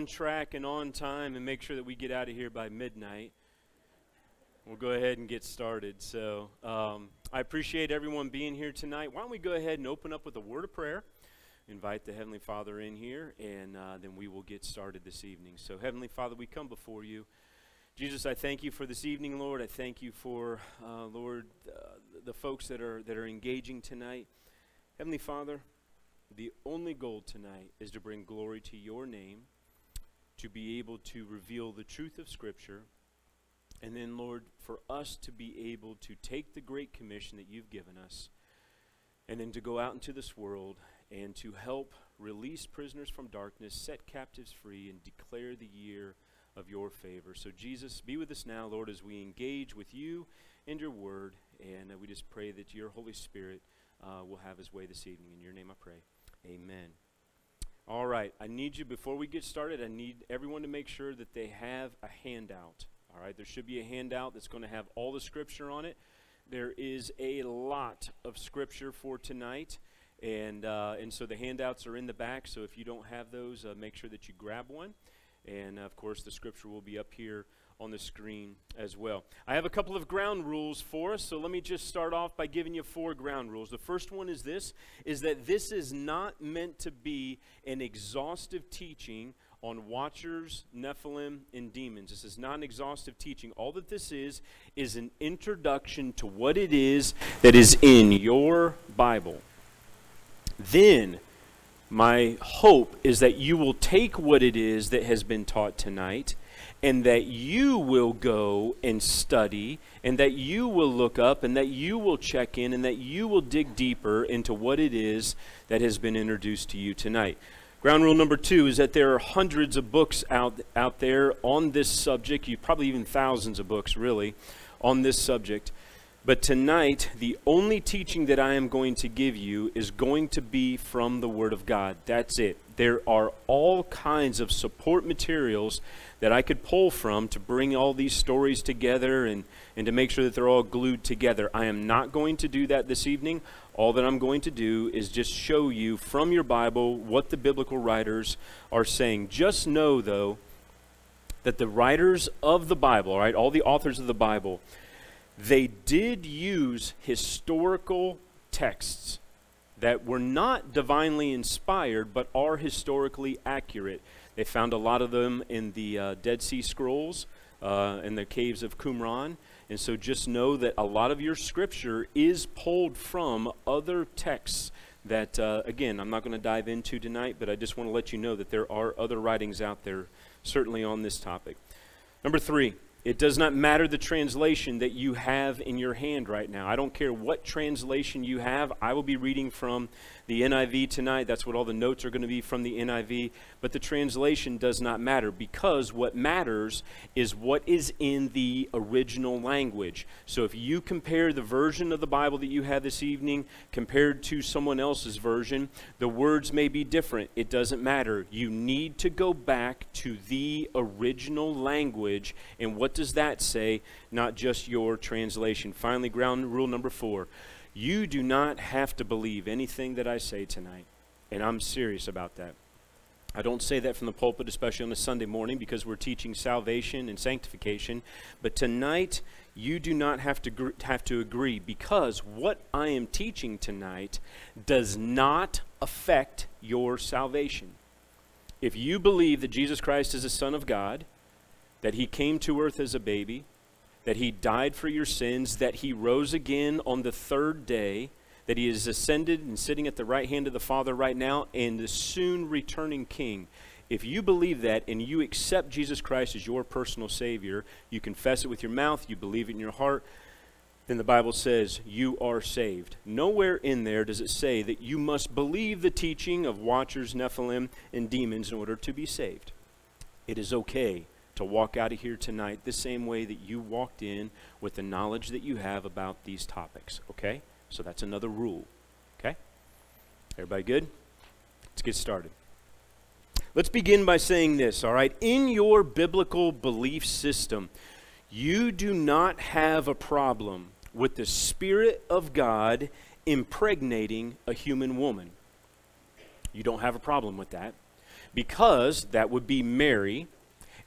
on track and on time and make sure that we get out of here by midnight, we'll go ahead and get started. So um, I appreciate everyone being here tonight. Why don't we go ahead and open up with a word of prayer? Invite the Heavenly Father in here, and uh, then we will get started this evening. So, Heavenly Father, we come before you. Jesus, I thank you for this evening, Lord. I thank you for, uh, Lord, uh, the folks that are that are engaging tonight. Heavenly Father, the only goal tonight is to bring glory to your name, to be able to reveal the truth of Scripture, and then, Lord, for us to be able to take the great commission that you've given us, and then to go out into this world and to help release prisoners from darkness, set captives free, and declare the year of your favor. So, Jesus, be with us now, Lord, as we engage with you and your word, and uh, we just pray that your Holy Spirit uh, will have his way this evening. In your name I pray. Amen. All right, I need you, before we get started, I need everyone to make sure that they have a handout. All right, there should be a handout that's going to have all the scripture on it. There is a lot of scripture for tonight, and, uh, and so the handouts are in the back. So if you don't have those, uh, make sure that you grab one. And of course, the scripture will be up here on the screen as well. I have a couple of ground rules for us, so let me just start off by giving you four ground rules. The first one is this is that this is not meant to be an exhaustive teaching on watchers, Nephilim, and demons. This is not an exhaustive teaching. All that this is is an introduction to what it is that is in your Bible. Then my hope is that you will take what it is that has been taught tonight and that you will go and study, and that you will look up, and that you will check in, and that you will dig deeper into what it is that has been introduced to you tonight. Ground rule number two is that there are hundreds of books out, out there on this subject, you probably even thousands of books, really, on this subject. But tonight, the only teaching that I am going to give you is going to be from the Word of God. That's it. There are all kinds of support materials that I could pull from to bring all these stories together and, and to make sure that they're all glued together. I am not going to do that this evening. All that I'm going to do is just show you from your Bible what the biblical writers are saying. Just know, though, that the writers of the Bible, all right, all the authors of the Bible, they did use historical texts that were not divinely inspired but are historically accurate. They found a lot of them in the uh, Dead Sea Scrolls, uh, in the caves of Qumran. And so just know that a lot of your scripture is pulled from other texts that, uh, again, I'm not going to dive into tonight, but I just want to let you know that there are other writings out there, certainly on this topic. Number three, it does not matter the translation that you have in your hand right now. I don't care what translation you have. I will be reading from the NIV tonight. That's what all the notes are going to be from the NIV. But the translation does not matter because what matters is what is in the original language. So if you compare the version of the Bible that you have this evening compared to someone else's version, the words may be different. It doesn't matter. You need to go back to the original language and what does that say? Not just your translation. Finally, ground rule number four you do not have to believe anything that I say tonight. And I'm serious about that. I don't say that from the pulpit, especially on a Sunday morning, because we're teaching salvation and sanctification. But tonight, you do not have to have to agree, because what I am teaching tonight does not affect your salvation. If you believe that Jesus Christ is the Son of God, that he came to earth as a baby, that he died for your sins, that he rose again on the third day, that he is ascended and sitting at the right hand of the Father right now, and the soon returning King. If you believe that and you accept Jesus Christ as your personal Savior, you confess it with your mouth, you believe it in your heart, then the Bible says you are saved. Nowhere in there does it say that you must believe the teaching of watchers, Nephilim, and demons in order to be saved. It is okay to walk out of here tonight the same way that you walked in with the knowledge that you have about these topics. Okay? So that's another rule. Okay? Everybody good? Let's get started. Let's begin by saying this, all right? In your biblical belief system, you do not have a problem with the Spirit of God impregnating a human woman. You don't have a problem with that because that would be Mary.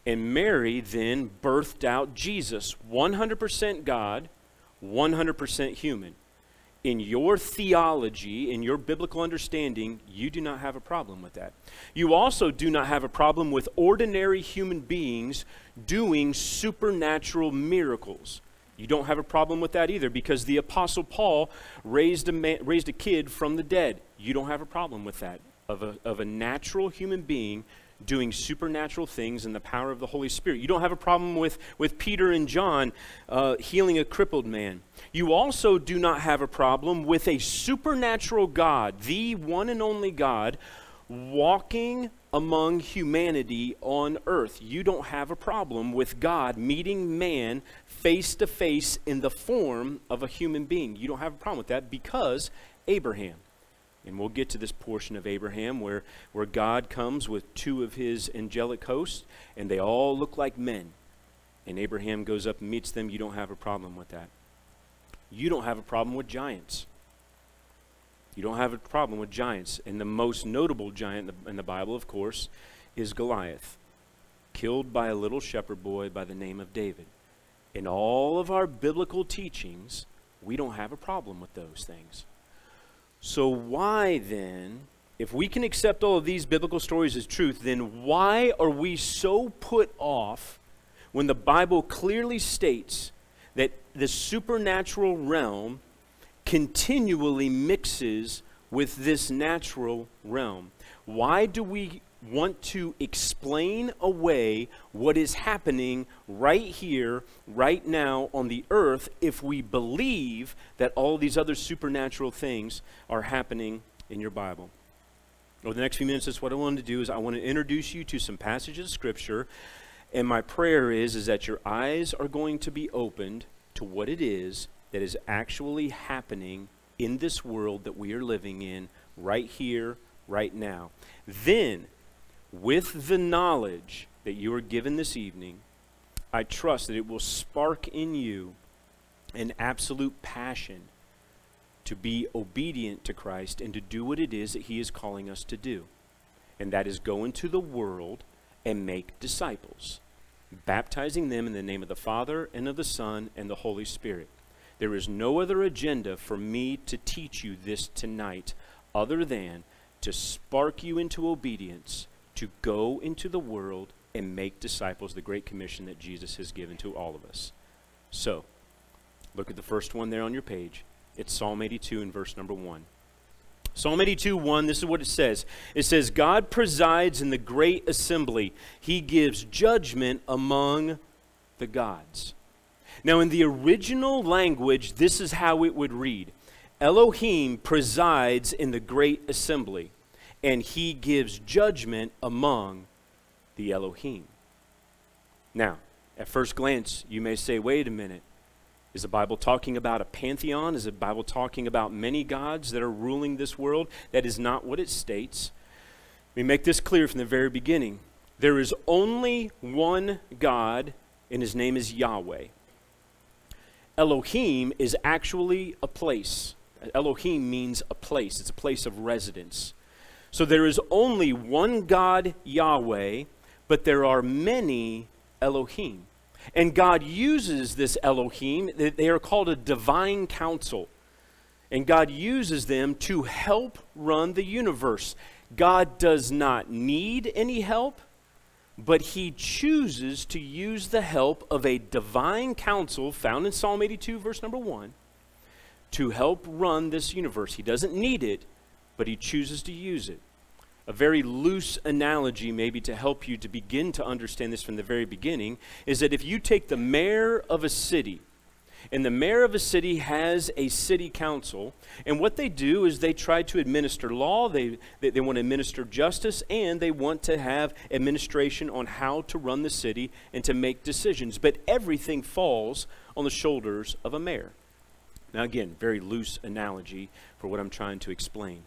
And Mary then birthed out Jesus, 100% God, 100% human. In your theology, in your biblical understanding, you do not have a problem with that. You also do not have a problem with ordinary human beings doing supernatural miracles. You don't have a problem with that either because the Apostle Paul raised a, man, raised a kid from the dead. You don't have a problem with that, of a, of a natural human being doing supernatural things in the power of the Holy Spirit. You don't have a problem with, with Peter and John uh, healing a crippled man. You also do not have a problem with a supernatural God, the one and only God, walking among humanity on earth. You don't have a problem with God meeting man face to face in the form of a human being. You don't have a problem with that because Abraham. And we'll get to this portion of Abraham where, where God comes with two of his angelic hosts, and they all look like men. And Abraham goes up and meets them. You don't have a problem with that. You don't have a problem with giants. You don't have a problem with giants. And the most notable giant in the, in the Bible, of course, is Goliath, killed by a little shepherd boy by the name of David. In all of our biblical teachings, we don't have a problem with those things. So, why then, if we can accept all of these biblical stories as truth, then why are we so put off when the Bible clearly states that the supernatural realm continually mixes with this natural realm? Why do we want to explain away what is happening right here, right now on the earth, if we believe that all these other supernatural things are happening in your Bible. Over the next few minutes, that's what I want to do is I want to introduce you to some passages of Scripture, and my prayer is, is that your eyes are going to be opened to what it is that is actually happening in this world that we are living in right here, right now. Then with the knowledge that you are given this evening, I trust that it will spark in you an absolute passion to be obedient to Christ and to do what it is that He is calling us to do. And that is go into the world and make disciples, baptizing them in the name of the Father and of the Son and the Holy Spirit. There is no other agenda for me to teach you this tonight other than to spark you into obedience to go into the world and make disciples, the great commission that Jesus has given to all of us. So, look at the first one there on your page. It's Psalm 82 in verse number 1. Psalm 82 1, this is what it says. It says, God presides in the great assembly, He gives judgment among the gods. Now, in the original language, this is how it would read Elohim presides in the great assembly and he gives judgment among the Elohim. Now, at first glance, you may say, wait a minute. Is the Bible talking about a pantheon? Is the Bible talking about many gods that are ruling this world? That is not what it states. Me make this clear from the very beginning. There is only one God, and his name is Yahweh. Elohim is actually a place. Elohim means a place, it's a place of residence. So there is only one God, Yahweh, but there are many Elohim. And God uses this Elohim, they are called a divine council. And God uses them to help run the universe. God does not need any help, but he chooses to use the help of a divine council found in Psalm 82, verse number 1, to help run this universe. He doesn't need it, but he chooses to use it. A very loose analogy, maybe to help you to begin to understand this from the very beginning, is that if you take the mayor of a city, and the mayor of a city has a city council, and what they do is they try to administer law, they, they, they, want to administer justice, and they want to have administration on how to run the city and to make decisions. But everything falls on the shoulders of a mayor. Now, again, very loose analogy for what I'm trying to explain.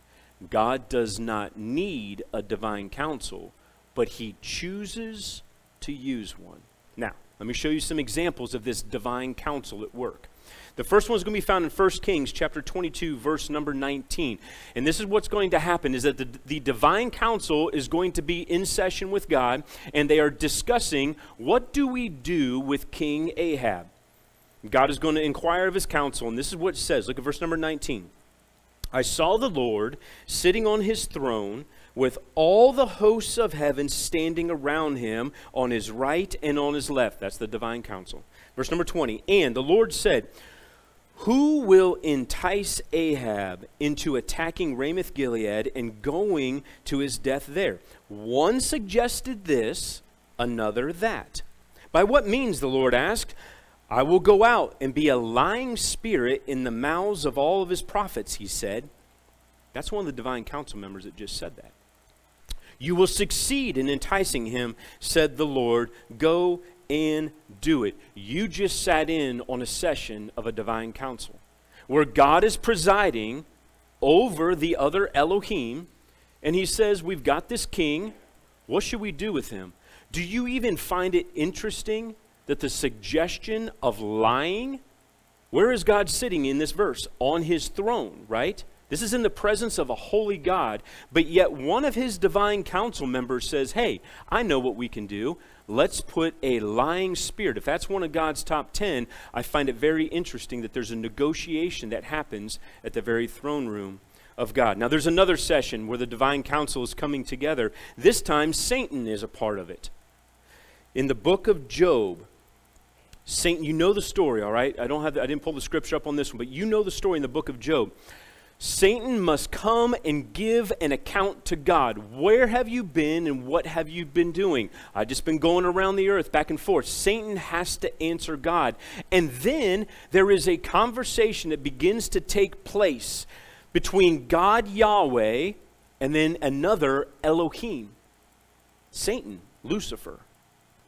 God does not need a divine council, but he chooses to use one. Now, let me show you some examples of this divine council at work. The first one is going to be found in 1 Kings chapter 22 verse number 19. And this is what's going to happen is that the, the divine council is going to be in session with God and they are discussing what do we do with King Ahab. God is going to inquire of his counsel and this is what it says. Look at verse number 19. I saw the Lord sitting on his throne with all the hosts of heaven standing around him on his right and on his left. That's the divine council. Verse number 20. And the Lord said, Who will entice Ahab into attacking Ramoth Gilead and going to his death there? One suggested this, another that. By what means, the Lord asked, I will go out and be a lying spirit in the mouths of all of his prophets, he said. That's one of the divine council members that just said that. You will succeed in enticing him, said the Lord. Go and do it. You just sat in on a session of a divine council where God is presiding over the other Elohim, and he says, We've got this king. What should we do with him? Do you even find it interesting that the suggestion of lying, where is God sitting in this verse? On his throne, right? This is in the presence of a holy God, but yet one of his divine council members says, Hey, I know what we can do. Let's put a lying spirit. If that's one of God's top 10, I find it very interesting that there's a negotiation that happens at the very throne room of God. Now, there's another session where the divine council is coming together. This time, Satan is a part of it. In the book of Job, Satan, you know the story, all right? I don't have the, I didn't pull the scripture up on this one, but you know the story in the book of Job. Satan must come and give an account to God. Where have you been and what have you been doing? I've just been going around the earth back and forth. Satan has to answer God. And then there is a conversation that begins to take place between God Yahweh and then another Elohim, Satan, Lucifer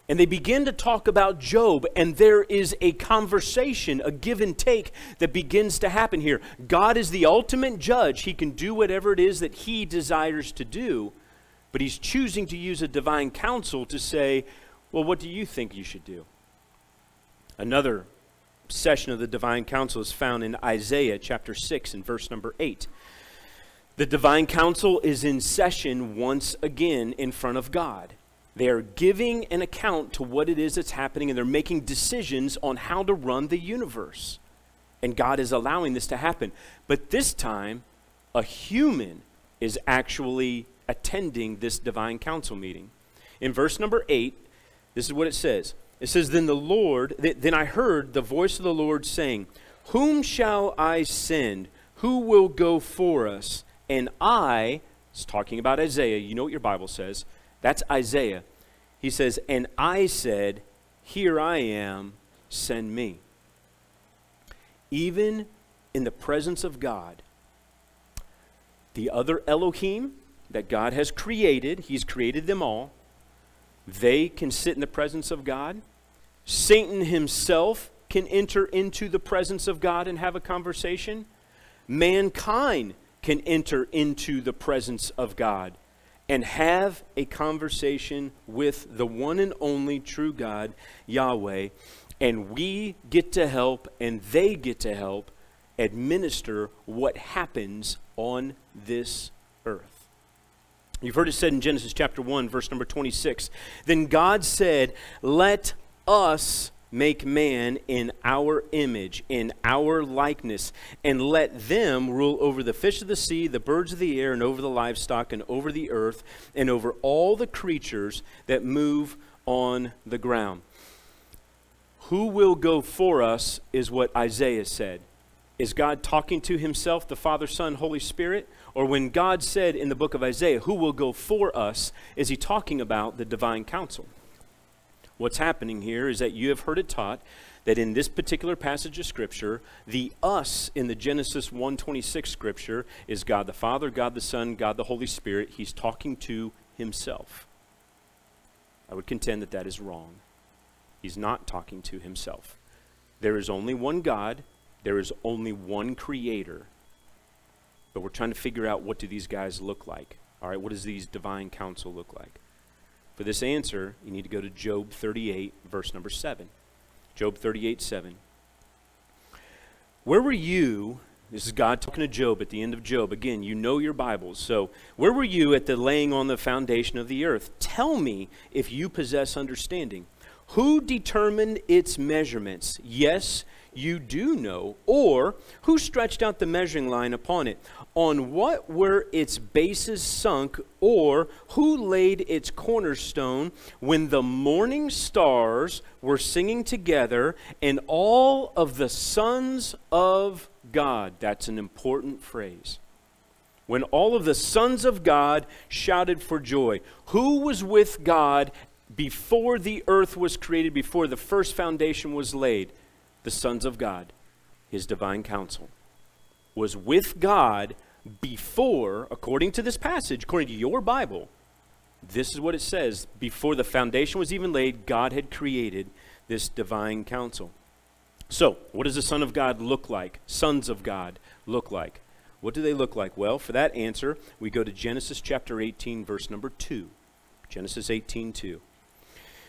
and they begin to talk about Job, and there is a conversation, a give and take that begins to happen here. God is the ultimate judge. He can do whatever it is that he desires to do, but he's choosing to use a divine council to say, Well, what do you think you should do? Another session of the divine council is found in Isaiah chapter 6 and verse number 8. The divine council is in session once again in front of God. They are giving an account to what it is that's happening, and they're making decisions on how to run the universe. And God is allowing this to happen. But this time, a human is actually attending this divine council meeting. In verse number 8, this is what it says. It says, Then the Lord, th- then I heard the voice of the Lord saying, Whom shall I send? Who will go for us? And I, it's talking about Isaiah, you know what your Bible says, that's Isaiah. He says, And I said, Here I am, send me. Even in the presence of God, the other Elohim that God has created, He's created them all, they can sit in the presence of God. Satan himself can enter into the presence of God and have a conversation. Mankind can enter into the presence of God and have a conversation with the one and only true God, Yahweh, and we get to help and they get to help administer what happens on this earth. You've heard it said in Genesis chapter 1, verse number 26. Then God said, Let us make man in our image, in our likeness, and let them rule over the fish of the sea, the birds of the air, and over the livestock, and over the earth, and over all the creatures that move on the ground. Who will go for us is what Isaiah said. Is God talking to himself, the Father, Son, Holy Spirit? Or when God said in the book of Isaiah, Who will go for us? Is he talking about the divine council? What's happening here is that you have heard it taught that in this particular passage of scripture, the us in the Genesis 126 scripture is God the Father, God the Son, God the Holy Spirit. He's talking to himself. I would contend that that is wrong. He's not talking to himself. There is only one God, there is only one creator. But we're trying to figure out what do these guys look like? All right, what does these divine council look like? For this answer, you need to go to Job 38, verse number 7. Job 38, 7. Where were you? This is God talking to Job at the end of Job. Again, you know your Bibles. So, where were you at the laying on the foundation of the earth? Tell me if you possess understanding. Who determined its measurements? Yes, you do know. Or who stretched out the measuring line upon it? On what were its bases sunk? Or who laid its cornerstone when the morning stars were singing together and all of the sons of God? That's an important phrase when all of the sons of God shouted for joy. Who was with God before the earth was created, before the first foundation was laid, the sons of God, his divine council, was with God before, according to this passage, according to your Bible, this is what it says. Before the foundation was even laid, God had created this divine council. So, what does the Son of God look like? Sons of God look like? What do they look like? Well, for that answer, we go to Genesis chapter 18, verse number 2. Genesis 18, 2.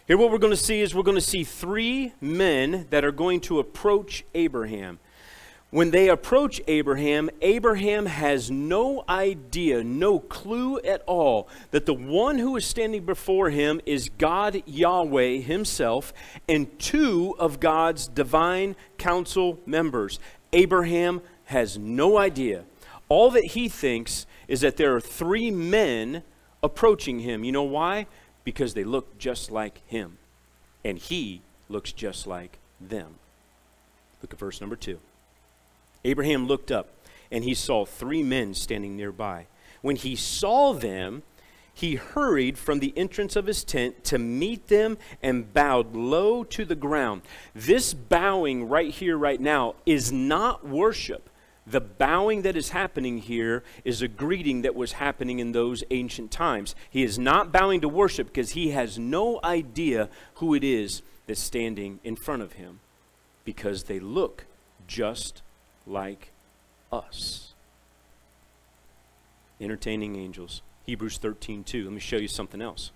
Here, what we're going to see is we're going to see three men that are going to approach Abraham. When they approach Abraham, Abraham has no idea, no clue at all that the one who is standing before him is God Yahweh himself and two of God's divine council members. Abraham has no idea. All that he thinks is that there are three men approaching him. You know why? because they look just like him, and he looks just like them. Look at verse number two. Abraham looked up, and he saw three men standing nearby. When he saw them, he hurried from the entrance of his tent to meet them and bowed low to the ground. This bowing right here, right now, is not worship. The bowing that is happening here is a greeting that was happening in those ancient times. He is not bowing to worship because he has no idea who it is that's standing in front of him because they look just like us. Entertaining angels. Hebrews 13, 2. Let me show you something else.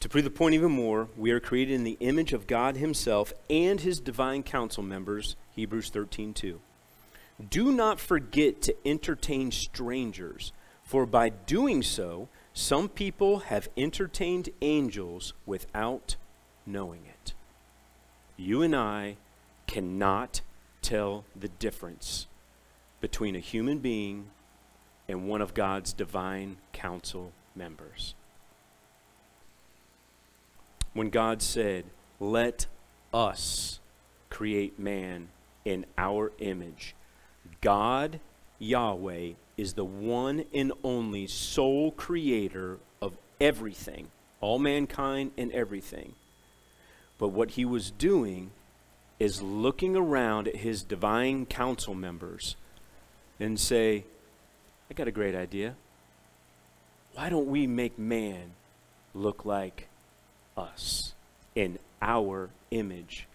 To prove the point even more, we are created in the image of God Himself and His divine council members Hebrews 13 2. Do not forget to entertain strangers, for by doing so, some people have entertained angels without knowing it. You and I cannot tell the difference between a human being and one of God's divine council members. When God said, Let us create man in our image. God, Yahweh, is the one and only sole creator of everything, all mankind and everything. But what he was doing is looking around at his divine council members and say, I got a great idea. Why don't we make man look like us in our image?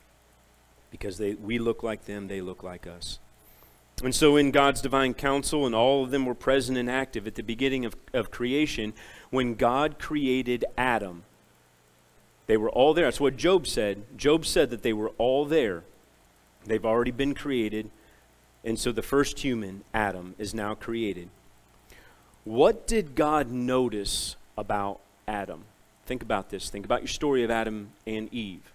because they, we look like them, they look like us. And so, in God's divine council, and all of them were present and active at the beginning of, of creation, when God created Adam, they were all there. That's what Job said. Job said that they were all there. They've already been created. And so, the first human, Adam, is now created. What did God notice about Adam? Think about this. Think about your story of Adam and Eve.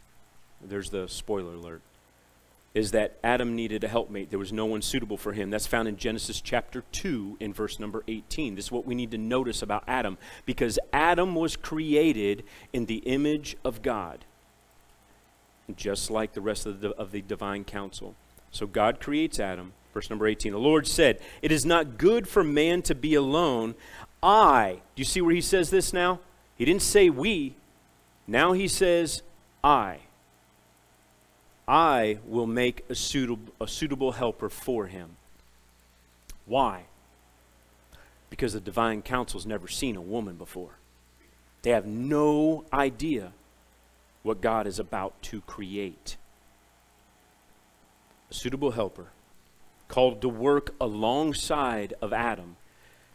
There's the spoiler alert is that Adam needed a helpmate. There was no one suitable for him. That's found in Genesis chapter 2 in verse number 18. This is what we need to notice about Adam because Adam was created in the image of God, just like the rest of the, of the divine council. So God creates Adam. Verse number 18. The Lord said, It is not good for man to be alone. I, do you see where he says this now? He didn't say we. Now he says, I. I will make a suitable, a suitable helper for him. Why? Because the divine council's never seen a woman before. They have no idea what God is about to create. A suitable helper called to work alongside of Adam,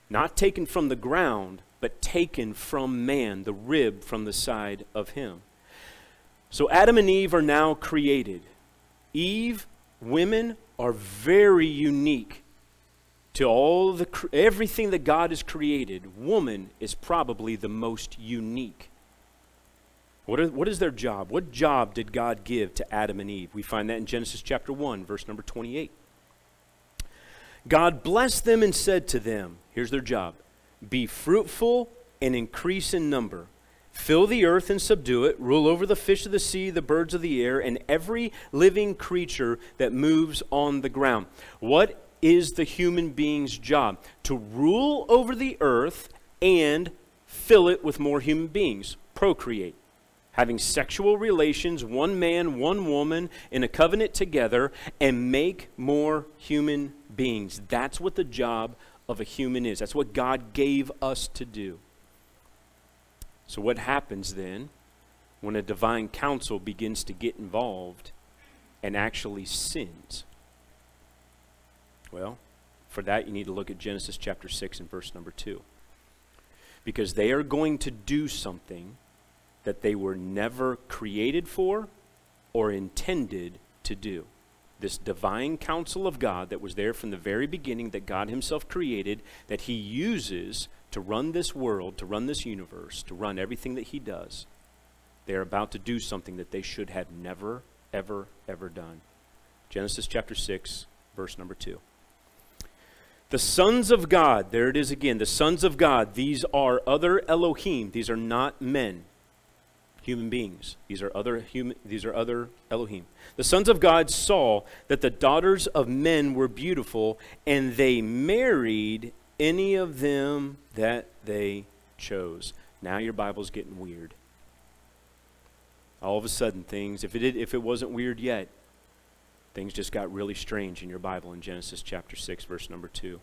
not taken from the ground, but taken from man, the rib from the side of him. So Adam and Eve are now created. Eve, women are very unique to all the everything that God has created. Woman is probably the most unique. What, are, what is their job? What job did God give to Adam and Eve? We find that in Genesis chapter 1, verse number 28. God blessed them and said to them, Here's their job be fruitful and increase in number. Fill the earth and subdue it, rule over the fish of the sea, the birds of the air, and every living creature that moves on the ground. What is the human being's job? To rule over the earth and fill it with more human beings, procreate. Having sexual relations, one man, one woman, in a covenant together, and make more human beings. That's what the job of a human is. That's what God gave us to do. So, what happens then when a divine council begins to get involved and actually sins? Well, for that, you need to look at Genesis chapter 6 and verse number 2. Because they are going to do something that they were never created for or intended to do. This divine council of God that was there from the very beginning, that God Himself created, that He uses to run this world, to run this universe, to run everything that He does, they're about to do something that they should have never, ever, ever done. Genesis chapter 6, verse number 2. The sons of God, there it is again, the sons of God, these are other Elohim, these are not men, human beings. These are other human these are other Elohim. The sons of God saw that the daughters of men were beautiful, and they married any of them that they chose. Now your Bible's getting weird. All of a sudden, things, if it, did, if it wasn't weird yet, things just got really strange in your Bible in Genesis chapter 6, verse number 2.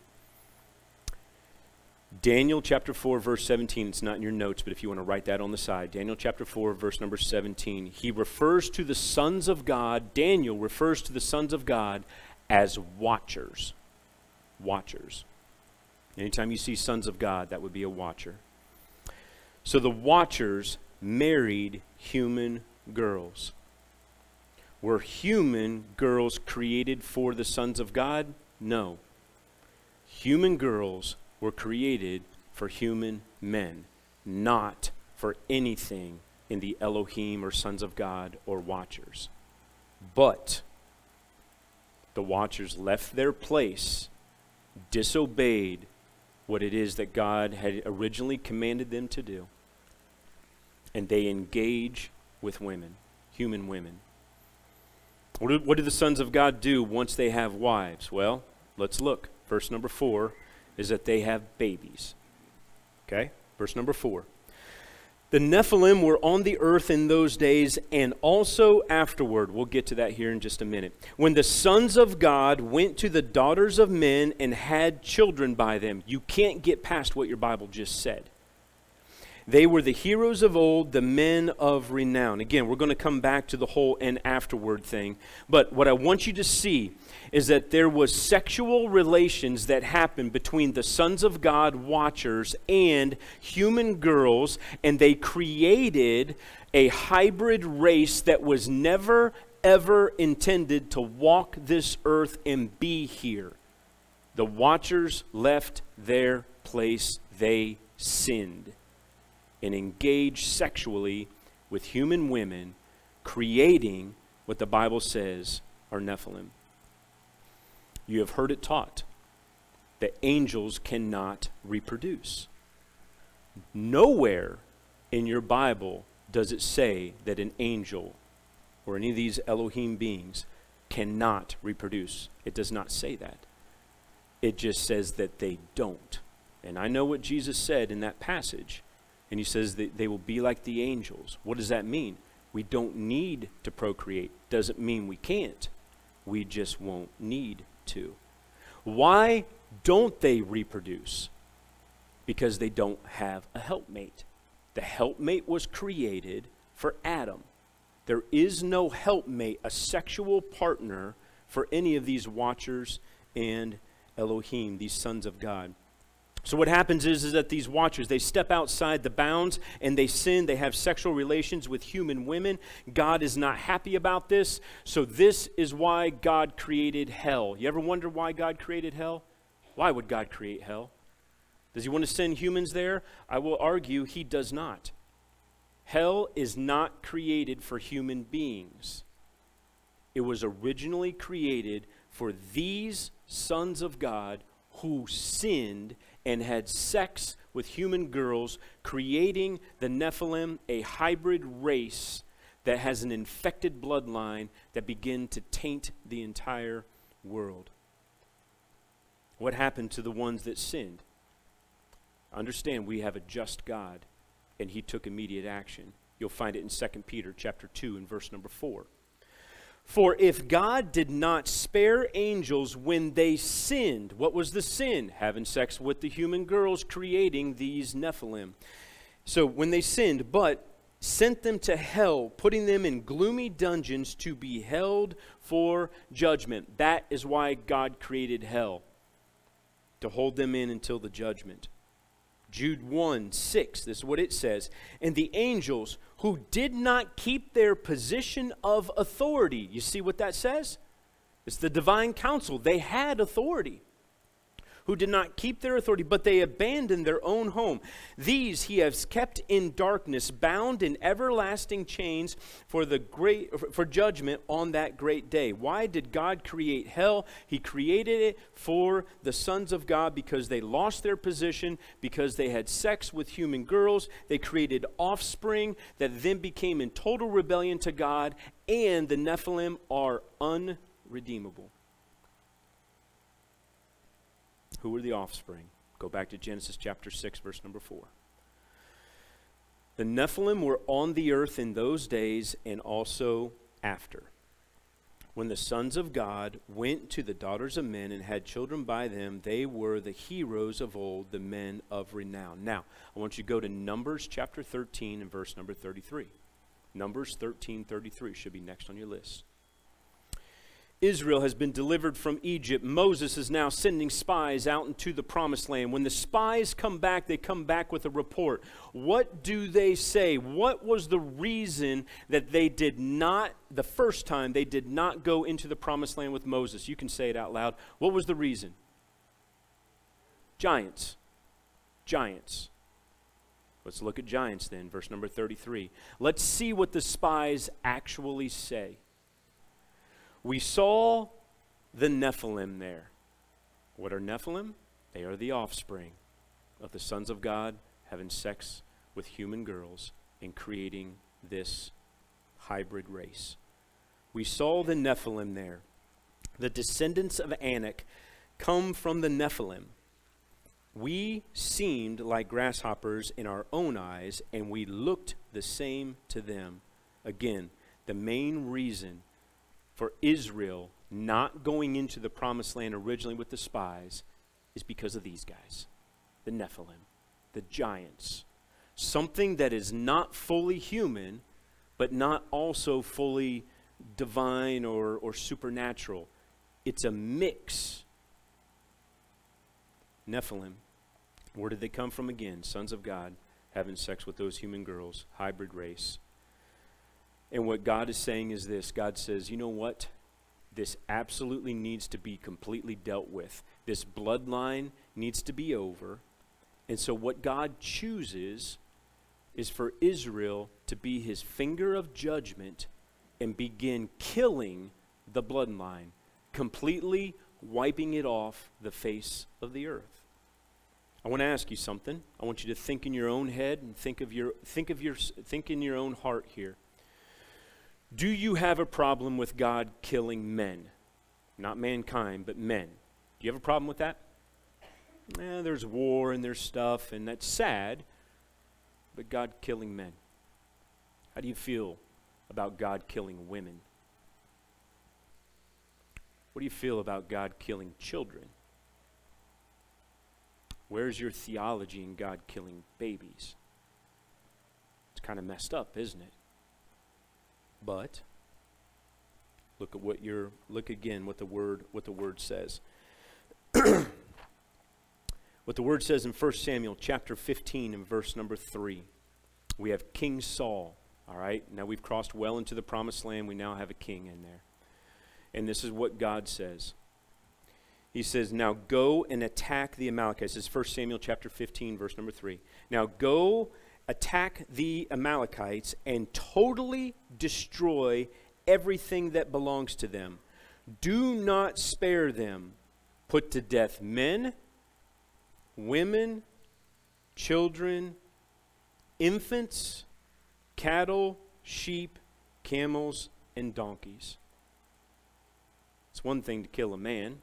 Daniel chapter 4, verse 17. It's not in your notes, but if you want to write that on the side. Daniel chapter 4, verse number 17. He refers to the sons of God, Daniel refers to the sons of God as watchers. Watchers. Anytime you see sons of God, that would be a watcher. So the watchers married human girls. Were human girls created for the sons of God? No. Human girls were created for human men, not for anything in the Elohim or sons of God or watchers. But the watchers left their place, disobeyed what it is that God had originally commanded them to do. And they engage with women, human women. What do, what do the sons of God do once they have wives? Well, let's look. Verse number four is that they have babies. Okay? Verse number four. The Nephilim were on the earth in those days and also afterward. We'll get to that here in just a minute. When the sons of God went to the daughters of men and had children by them. You can't get past what your Bible just said. They were the heroes of old, the men of renown. Again, we're going to come back to the whole and afterward thing. But what I want you to see is that there was sexual relations that happened between the sons of God watchers and human girls, and they created a hybrid race that was never ever intended to walk this earth and be here. The watchers left their place, they sinned and engaged sexually with human women, creating what the Bible says are Nephilim. You have heard it taught that angels cannot reproduce. Nowhere in your Bible does it say that an angel or any of these Elohim beings cannot reproduce. It does not say that. It just says that they don't. And I know what Jesus said in that passage and he says that they will be like the angels. What does that mean? We don't need to procreate. Doesn't mean we can't. We just won't need to. Why don't they reproduce? Because they don't have a helpmate. The helpmate was created for Adam. There is no helpmate, a sexual partner for any of these watchers and Elohim, these sons of God. So what happens is, is that these watchers, they step outside the bounds and they sin. They have sexual relations with human women. God is not happy about this. So this is why God created hell. You ever wonder why God created hell? Why would God create hell? Does he want to send humans there? I will argue he does not. Hell is not created for human beings. It was originally created for these sons of God who sinned and had sex with human girls, creating the Nephilim, a hybrid race that has an infected bloodline that begin to taint the entire world. What happened to the ones that sinned? Understand we have a just God and he took immediate action. You'll find it in 2 Peter chapter 2 and verse number 4. For if God did not spare angels when they sinned, what was the sin? Having sex with the human girls, creating these Nephilim. So when they sinned, but sent them to hell, putting them in gloomy dungeons to be held for judgment. That is why God created hell, to hold them in until the judgment. Jude 1 6, this is what it says. And the angels who did not keep their position of authority. You see what that says? It's the divine council. They had authority who did not keep their authority, but they abandoned their own home. These he has kept in darkness, bound in everlasting chains for the great for judgment on that great day. Why did God create hell? He created it for the sons of God because they lost their position, because they had sex with human girls. They created offspring that then became in total rebellion to God, and the Nephilim are unredeemable. Who were the offspring? Go back to Genesis chapter 6, verse number 4. The Nephilim were on the earth in those days and also after. When the sons of God went to the daughters of men and had children by them, they were the heroes of old, the men of renown. Now, I want you to go to Numbers chapter 13 and verse number 33. Numbers 13, 33 should be next on your list. Israel has been delivered from Egypt. Moses is now sending spies out into the promised land. When the spies come back, they come back with a report. What do they say? What was the reason that they did not, the first time, they did not go into the promised land with Moses? You can say it out loud. What was the reason? Giants. Giants. Let's look at giants then, verse number 33. Let's see what the spies actually say we saw the Nephilim there. What are Nephilim? They are the offspring of the sons of God having sex with human girls and creating this hybrid race. We saw the Nephilim there. The descendants of Anak come from the Nephilim. We seemed like grasshoppers in our own eyes, and we looked the same to them. Again, the main reason for Israel not going into the promised land originally with the spies is because of these guys the Nephilim, the giants. Something that is not fully human, but not also fully divine or, or supernatural. It's a mix. Nephilim. Where did they come from again? Sons of God having sex with those human girls, hybrid race. And what God is saying is this God says, you know what? This absolutely needs to be completely dealt with. This bloodline needs to be over. And so, what God chooses is for Israel to be his finger of judgment and begin killing the bloodline, completely wiping it off the face of the earth. I want to ask you something. I want you to think in your own head and think of your think of your think in your own heart here. Do you have a problem with God killing men? Not mankind, but men. Do you have a problem with that? Eh, there's war and there's stuff, and that's sad, but God killing men. How do you feel about God killing women? What do you feel about God killing children? Where's your theology in God killing babies? It's kind of messed up, isn't it? But look at what your look again what the word what the word says. what the word says in 1 Samuel chapter 15 and verse number 3. We have King Saul, all right? Now we've crossed well into the promised land. We now have a king in there. And this is what God says. He says, Now go and attack the Amalekites. This is 1 Samuel chapter 15, verse number 3. Now go attack the Amalekites and totally destroy everything that belongs to them. Do not spare them. Put to death men women, children, infants, cattle, sheep, camels, and donkeys. It's one thing to kill a man,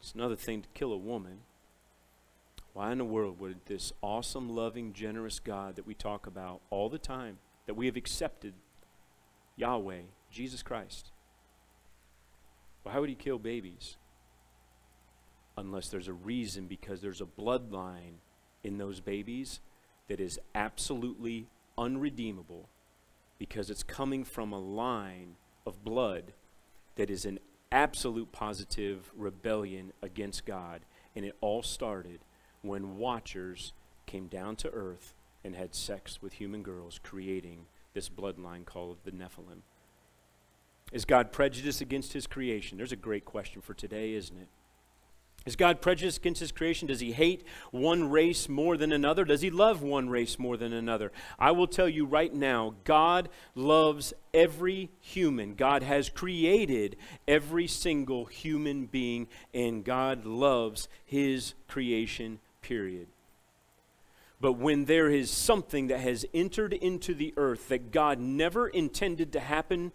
it's another thing to kill a woman. Why in the world would this awesome, loving, generous God that we talk about all the time, that we have accepted, Yahweh, Jesus Christ, why would he kill babies? unless there's a reason because there's a bloodline in those babies that is absolutely unredeemable because it's coming from a line of blood that is an absolute positive rebellion against God. And it all started when watchers came down to earth and had sex with human girls, creating this bloodline called the Nephilim. Is God prejudiced against his creation? There's a great question for today, isn't it? Is God prejudiced against his creation? Does he hate one race more than another? Does he love one race more than another? I will tell you right now, God loves every human. God has created every single human being, and God loves his creation, period. But when there is something that has entered into the earth that God never intended to happen,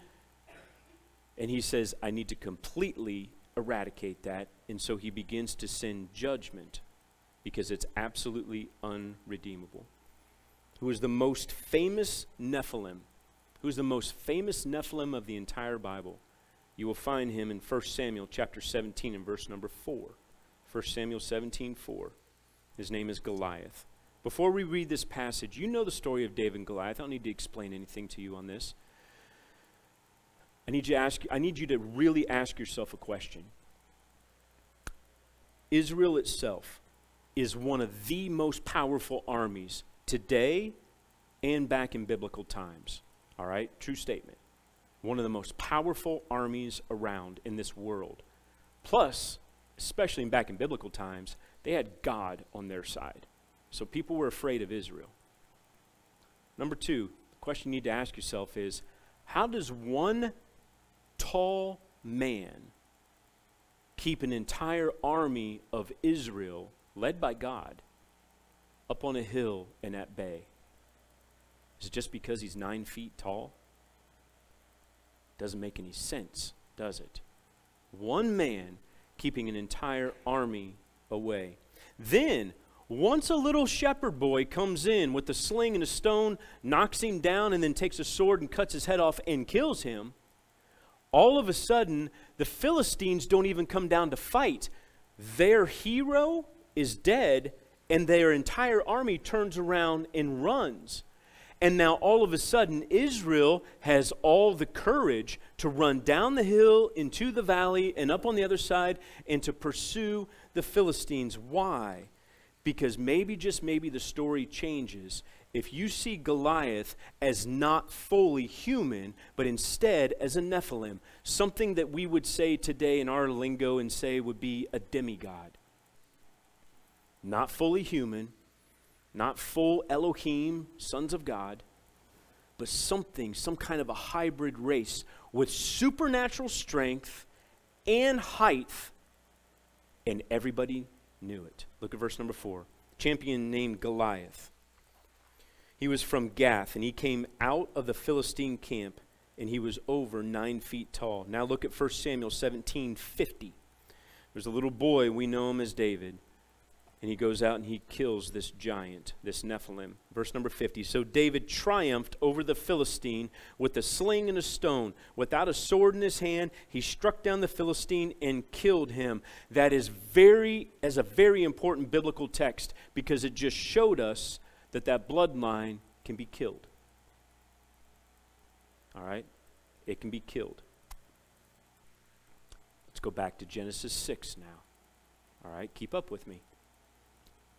and he says, I need to completely eradicate that. And so he begins to send judgment because it's absolutely unredeemable. Who is the most famous Nephilim? Who is the most famous Nephilim of the entire Bible? You will find him in 1 Samuel chapter 17 and verse number 4. 1 Samuel 17, 4. His name is Goliath. Before we read this passage, you know the story of David and Goliath. I don't need to explain anything to you on this. I need you to ask I need you to really ask yourself a question. Israel itself is one of the most powerful armies today and back in biblical times. All right? True statement. One of the most powerful armies around in this world. Plus, especially back in biblical times, they had God on their side. So people were afraid of Israel. Number two, the question you need to ask yourself is how does one tall man keep an entire army of Israel, led by God, up on a hill and at bay? Is it just because he's nine feet tall? Doesn't make any sense, does it? One man keeping an entire army away. Then, once a little shepherd boy comes in with a sling and a stone, knocks him down, and then takes a sword and cuts his head off and kills him, all of a sudden, the Philistines don't even come down to fight. Their hero is dead, and their entire army turns around and runs. And now, all of a sudden, Israel has all the courage to run down the hill into the valley and up on the other side and to pursue the Philistines. Why? Because maybe, just maybe, the story changes if you see Goliath as not fully human, but instead as a Nephilim, something that we would say today in our lingo and say would be a demigod. Not fully human, not full Elohim, sons of God, but something, some kind of a hybrid race with supernatural strength and height, and everybody knew it. Look at verse number four. Champion named Goliath he was from Gath, and he came out of the Philistine camp, and he was over nine feet tall. Now look at 1 Samuel 17 50. There's a little boy, we know him as David, and he goes out and he kills this giant, this Nephilim. Verse number 50. So David triumphed over the Philistine with a sling and a stone. Without a sword in his hand, he struck down the Philistine and killed him. That is very, as a very important biblical text because it just showed us that that bloodline can be killed. All right? It can be killed. Let's go back to Genesis 6 now. All right? Keep up with me.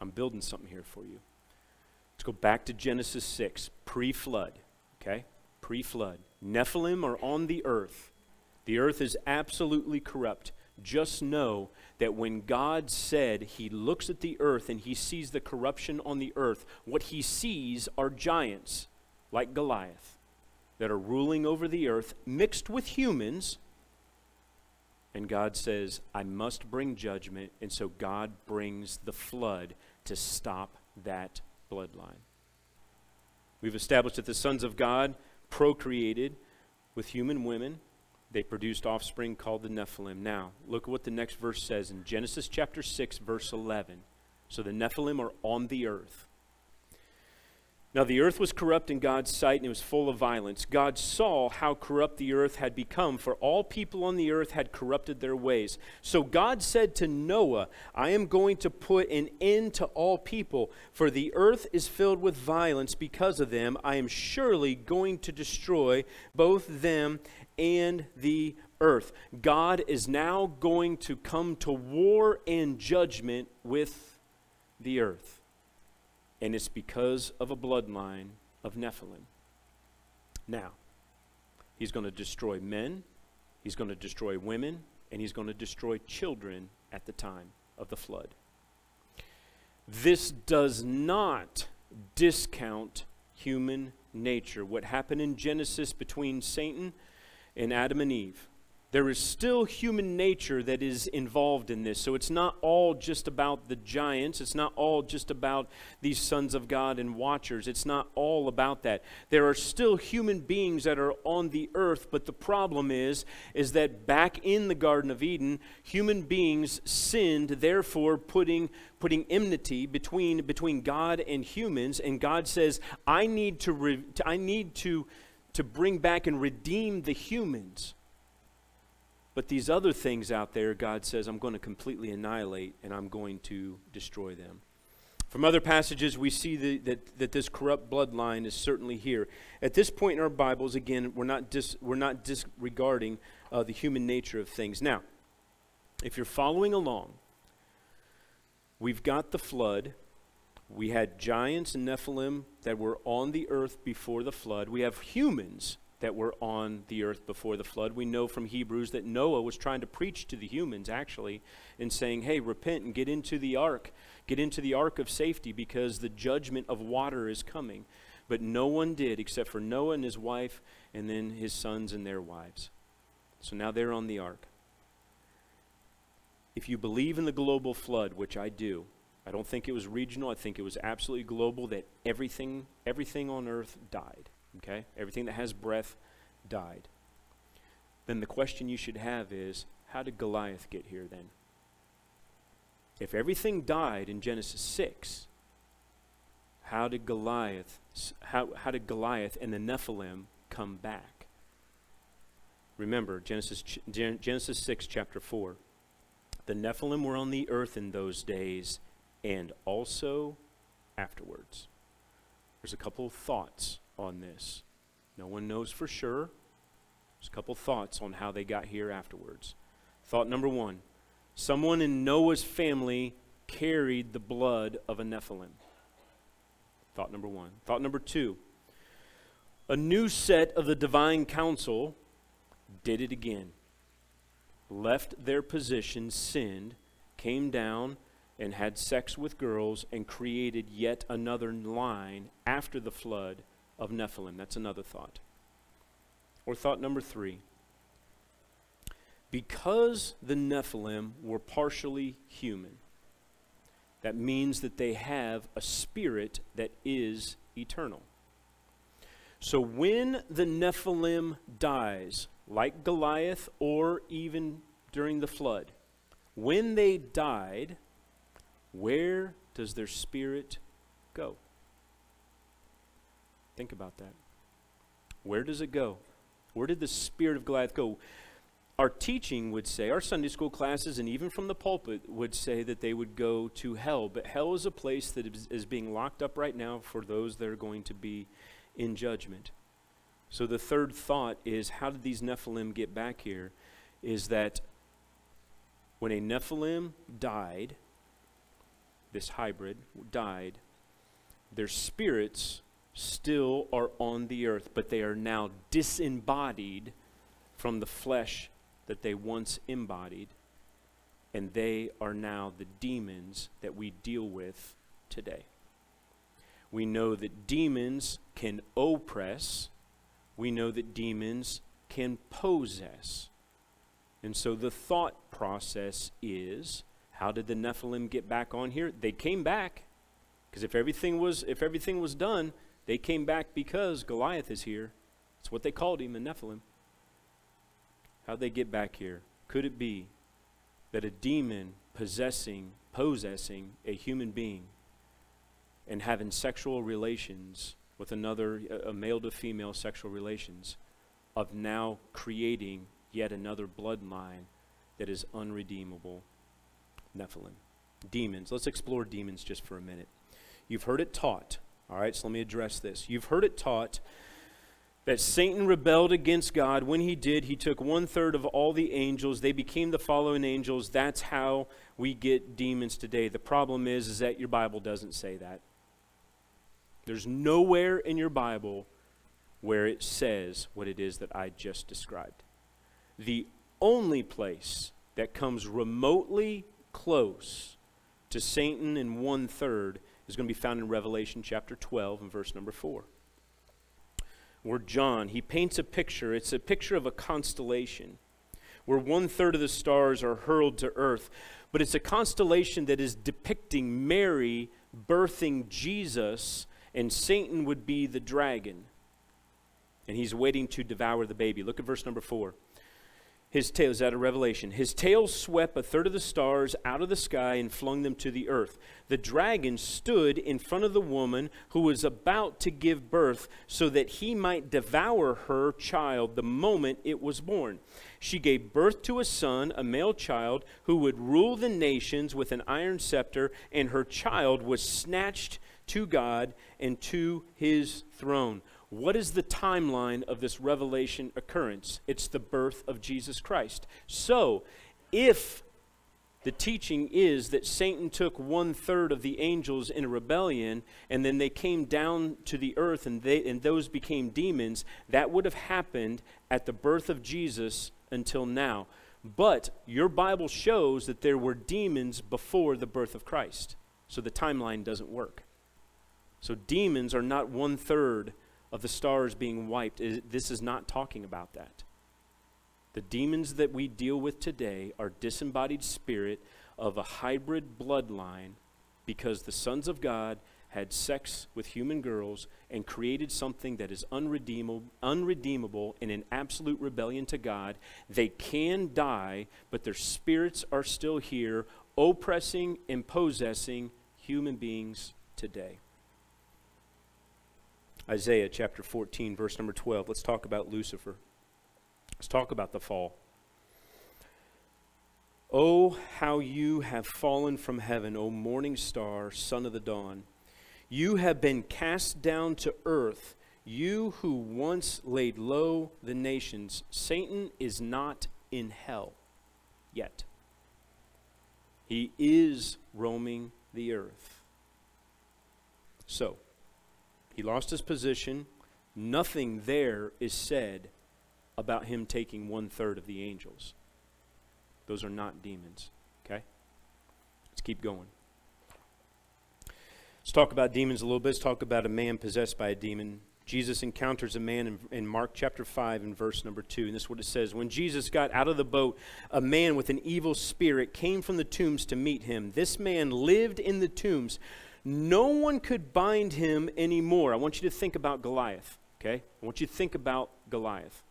I'm building something here for you. Let's go back to Genesis 6, pre flood. Okay? Pre flood. Nephilim are on the earth. The earth is absolutely corrupt. Just know that when God said he looks at the earth and he sees the corruption on the earth, what he sees are giants like Goliath that are ruling over the earth, mixed with humans. And God says, I must bring judgment. And so God brings the flood to stop that bloodline. We've established that the sons of God procreated with human women. They produced offspring called the Nephilim. Now, look at what the next verse says in Genesis chapter 6, verse 11. So the Nephilim are on the earth. Now the earth was corrupt in God's sight and it was full of violence. God saw how corrupt the earth had become, for all people on the earth had corrupted their ways. So God said to Noah, I am going to put an end to all people, for the earth is filled with violence because of them. I am surely going to destroy both them and the earth. God is now going to come to war and judgment with the earth. And it's because of a bloodline of Nephilim. Now, he's going to destroy men, he's going to destroy women, and he's going to destroy children at the time of the flood. This does not discount human nature. What happened in Genesis between Satan and Adam and Eve. There is still human nature that is involved in this. So it's not all just about the giants. It's not all just about these sons of God and watchers. It's not all about that. There are still human beings that are on the earth, but the problem is is that back in the garden of Eden, human beings sinned, therefore putting putting enmity between between God and humans, and God says, "I need to I need to to bring back and redeem the humans. But these other things out there, God says, I'm going to completely annihilate and I'm going to destroy them. From other passages, we see the, that, that this corrupt bloodline is certainly here. At this point in our Bibles, again, we're not, dis, we're not disregarding uh, the human nature of things. Now, if you're following along, we've got the flood, we had giants and Nephilim that were on the earth before the flood. We have humans that were on the earth before the flood. We know from Hebrews that Noah was trying to preach to the humans, actually, and saying, hey, repent and get into the ark. Get into the ark of safety because the judgment of water is coming. But no one did except for Noah and his wife and then his sons and their wives. So now they're on the ark. If you believe in the global flood, which I do, I don't think it was regional. I think it was absolutely global that everything, everything on earth died. Okay? Everything that has breath died. Then the question you should have is how did Goliath get here then? If everything died in Genesis 6, how did Goliath how, how did Goliath and the Nephilim come back? Remember Genesis Genesis 6 chapter 4. The Nephilim were on the earth in those days and also afterwards. There's a couple of thoughts on this. No one knows for sure. There's a couple thoughts on how they got here afterwards. Thought number one someone in Noah's family carried the blood of a Nephilim. Thought number one. Thought number two a new set of the divine council did it again. Left their position, sinned, came down, and had sex with girls and created yet another line after the flood of Nephilim. That's another thought. Or thought number three because the Nephilim were partially human, that means that they have a spirit that is eternal. So when the Nephilim dies, like Goliath or even during the flood, when they died, where does their spirit go? Think about that. Where does it go? Where did the spirit of Goliath go? Our teaching would say, our Sunday school classes, and even from the pulpit, would say that they would go to hell. But hell is a place that is, is being locked up right now for those that are going to be in judgment. So the third thought is how did these Nephilim get back here? Is that when a Nephilim died, this hybrid, died, their spirits still are on the earth, but they are now disembodied from the flesh that they once embodied. And they are now the demons that we deal with today. We know that demons can oppress, we know that demons can possess. And so the thought process is how did the Nephilim get back on here? They came back. Because if everything was if everything was done, they came back because Goliath is here. That's what they called him, the Nephilim. How'd they get back here? Could it be that a demon possessing, possessing a human being and having sexual relations with another, a male to female sexual relations, of now creating yet another bloodline that is unredeemable? Nephilim. Demons. Let's explore demons just for a minute. You've heard it taught. All right, so let me address this. You've heard it taught that Satan rebelled against God. When he did, he took one third of all the angels. They became the following angels. That's how we get demons today. The problem is, is that your Bible doesn't say that. There's nowhere in your Bible where it says what it is that I just described. The only place that comes remotely close to Satan in one third is going to be found in Revelation chapter 12 and verse number 4 where John, he paints a picture. It's a picture of a constellation where one third of the stars are hurled to earth. But it's a constellation that is depicting Mary birthing Jesus, and Satan would be the dragon. And he's waiting to devour the baby. Look at verse number four. His tail is out of Revelation. His tail swept a third of the stars out of the sky and flung them to the earth. The dragon stood in front of the woman who was about to give birth so that he might devour her child the moment it was born. She gave birth to a son, a male child, who would rule the nations with an iron scepter, and her child was snatched to God and to his throne. What is the timeline of this revelation occurrence? It's the birth of Jesus Christ. So, if the teaching is that Satan took one third of the angels in a rebellion, and then they came down to the earth, and they and those became demons. That would have happened at the birth of Jesus until now. But your Bible shows that there were demons before the birth of Christ, so the timeline doesn't work. So demons are not one third of the stars being wiped. This is not talking about that. The demons that we deal with today are disembodied spirit of a hybrid bloodline because the sons of God had sex with human girls and created something that is unredeemable, unredeemable in an absolute rebellion to God. They can die, but their spirits are still here, oppressing and possessing human beings today. Isaiah chapter 14, verse number 12. Let's talk about Lucifer. Let's talk about the fall. Oh, how you have fallen from heaven, O morning star, son of the dawn. You have been cast down to earth, you who once laid low the nations. Satan is not in hell yet. He is roaming the earth. So, he lost his position. Nothing there is said about him taking one third of the angels. Those are not demons. Okay? Let's keep going. Let's talk about demons a little bit. Let's talk about a man possessed by a demon. Jesus encounters a man in, in, Mark chapter 5 and verse number 2. And this is what it says When Jesus got out of the boat, a man with an evil spirit came from the tombs to meet him. This man lived in the tombs no one could bind him anymore. I want you to think about Goliath, okay? I want you to think about Goliath.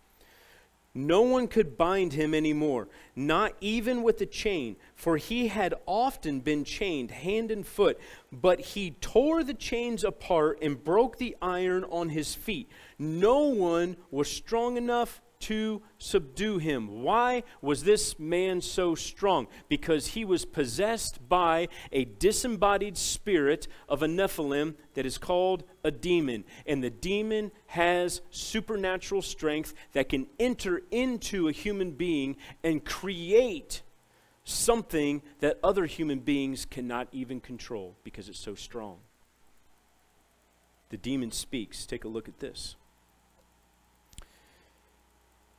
No one could bind him anymore, not even with a chain, for he had often been chained hand and foot. But he tore the chains apart and broke the iron on his feet. No one was strong enough to subdue him. Why was this man so strong? Because he was possessed by a disembodied spirit of a Nephilim that is called a demon. And the demon has supernatural strength that can enter into a human being and create something that other human beings cannot even control because it's so strong. The demon speaks. Take a look at this.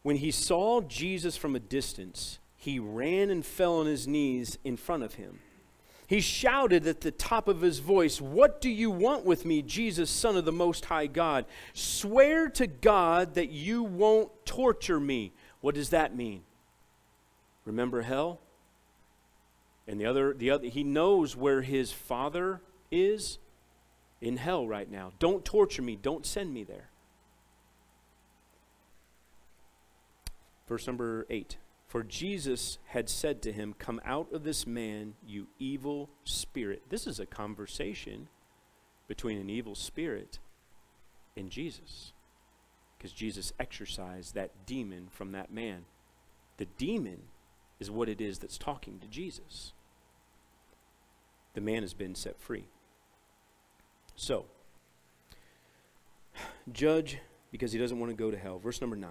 When he saw Jesus from a distance, he ran and fell on his knees in front of him. He shouted at the top of his voice, What do you want with me, Jesus, Son of the Most High God? Swear to God that you won't torture me. What does that mean? Remember hell? And the other, the other, he knows where his father is in hell right now. Don't torture me. Don't send me there. Verse number eight. For Jesus had said to him, Come out of this man, you evil spirit. This is a conversation between an evil spirit and Jesus. Because Jesus exorcised that demon from that man. The demon is what it is that's talking to Jesus. The man has been set free. So, judge because he doesn't want to go to hell. Verse number 9.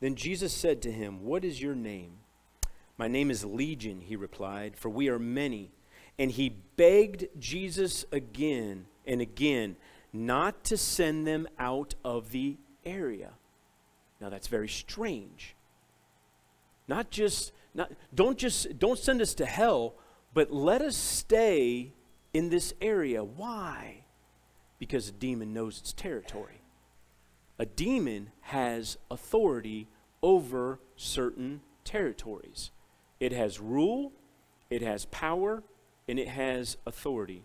Then Jesus said to him, What is your name? My name is Legion, he replied, for we are many. And he begged Jesus again and again not to send them out of the area. Now that's very strange. Not just not don't just don't send us to hell, but let us stay in this area. Why? Because a demon knows its territory. A demon has authority over certain territories. It has rule, it has power, and it has authority.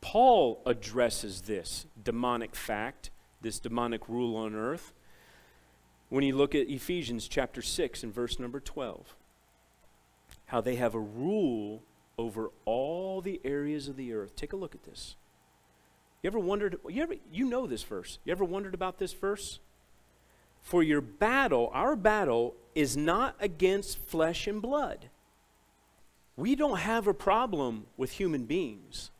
Paul addresses this demonic fact, this demonic rule on earth, when you look at Ephesians chapter 6 and verse number 12. How they have a rule over all the areas of the earth. Take a look at this. You ever wondered, you, ever, you know this verse. You ever wondered about this verse? For your battle, our battle, is not against flesh and blood. We don't have a problem with human beings,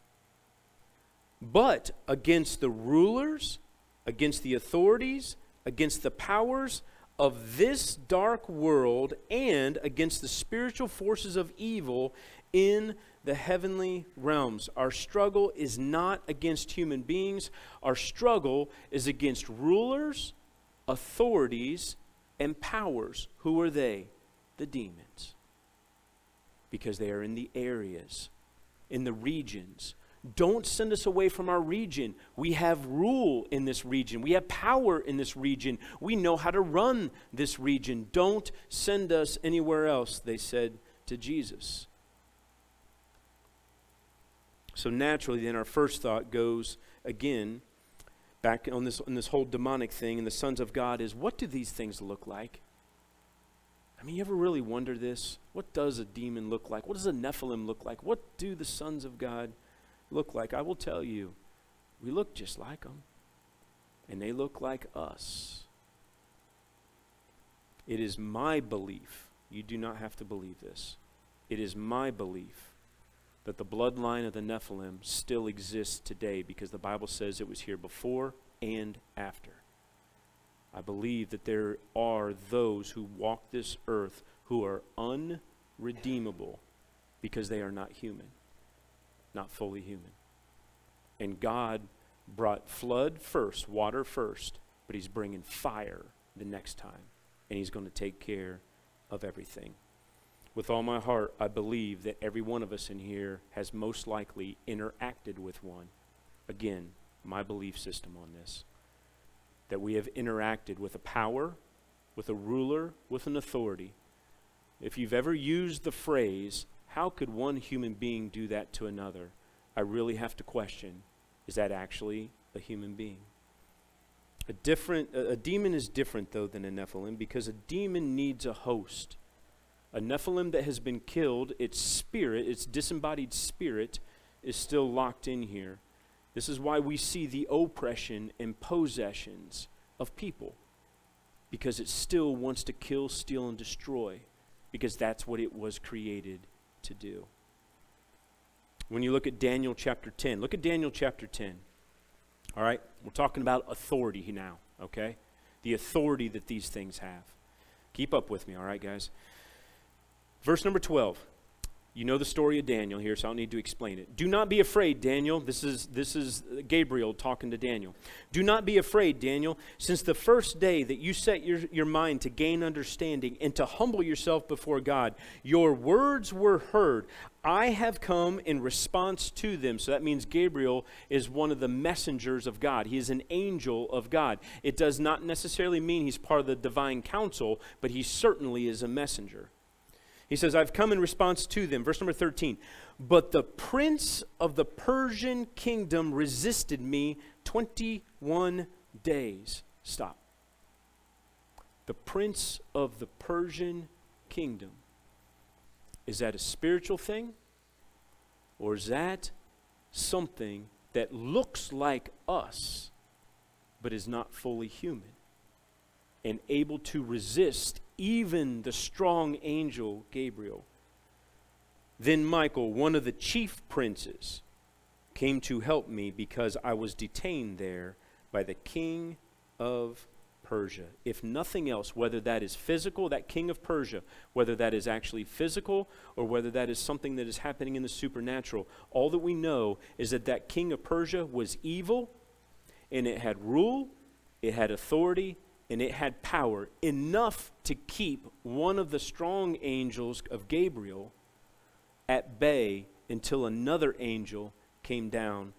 but against the rulers, against the authorities, against the powers of this dark world, and against the spiritual forces of evil in the heavenly realms. Our struggle is not against human beings, our struggle is against rulers, authorities, and powers. Who are they? The demons. Because they are in the areas, in the regions. Don't send us away from our region. We have rule in this region. We have power in this region. We know how to run this region. Don't send us anywhere else, they said to Jesus. So naturally, then our first thought goes again back on this on this whole demonic thing and the sons of God is what do these things look like? I mean, you ever really wonder this? What does a demon look like? What does a Nephilim look like? What do the sons of God look like? I will tell you, we look just like them, and they look like us. It is my belief, you do not have to believe this. It is my belief that the bloodline of the Nephilim still exists today because the Bible says it was here before and after. I believe that there are those who walk this earth who are unredeemable because they are not human, not fully human. And God brought flood first, water first, but He's bringing fire the next time. And He's going to take care of everything with all my heart, I believe that every one of us in here has most likely interacted with one. Again, my belief system on this. That we have interacted with a power, with a ruler, with an authority. If you've ever used the phrase, how could one human being do that to another? I really have to question, is that actually a human being? A different a, a demon is different though than a Nephilim because a demon needs a host. A Nephilim that has been killed, its spirit, its disembodied spirit, is still locked in here. This is why we see the oppression and possessions of people. Because it still wants to kill, steal, and destroy. Because that's what it was created to do. When you look at Daniel chapter 10, look at Daniel chapter 10. All right? We're talking about authority now, okay? The authority that these things have. Keep up with me, all right, guys? Verse number 12. You know the story of Daniel here, so I don't need to explain it. Do not be afraid, Daniel. This is, this is Gabriel talking to Daniel. Do not be afraid, Daniel, since the first day that you set your, your mind to gain understanding and to humble yourself before God, your words were heard. I have come in response to them. So that means Gabriel is one of the messengers of God. He is an angel of God. It does not necessarily mean he's part of the divine council, but he certainly is a messenger. He says, I've come in response to them. Verse number 13. But the prince of the Persian kingdom resisted me 21 days. Stop. The prince of the Persian kingdom. Is that a spiritual thing? Or is that something that looks like us, but is not fully human and able to resist even the strong angel Gabriel. Then Michael, one of the chief princes, came to help me because I was detained there by the king of Persia. If nothing else, whether that is physical, that king of Persia, whether that is actually physical or whether that is something that is happening in the supernatural, all that we know is that that king of Persia was evil and it had rule, it had authority, and it had power enough to keep one of the strong angels of Gabriel at bay until another angel came down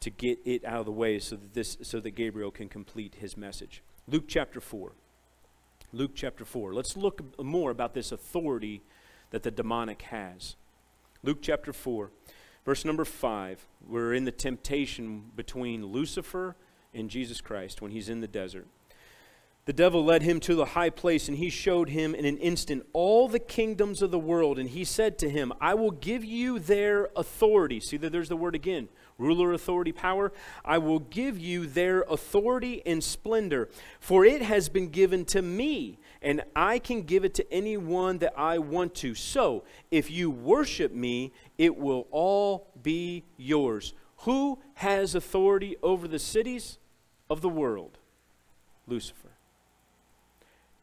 to get it out of the way so that this so that Gabriel can complete his message. Luke chapter 4. Luke chapter 4. Let's look more about this authority that the demonic has. Luke chapter 4, verse number 5. We're in the temptation between Lucifer and Jesus Christ when he's in the desert. The devil led him to the high place, and he showed him in an instant all the kingdoms of the world. And he said to him, I will give you their authority. See that there's the word again ruler, authority, power. I will give you their authority and splendor, for it has been given to me, and I can give it to anyone that I want to. So, if you worship me, it will all be yours. Who has authority over the cities of the world? Lucifer.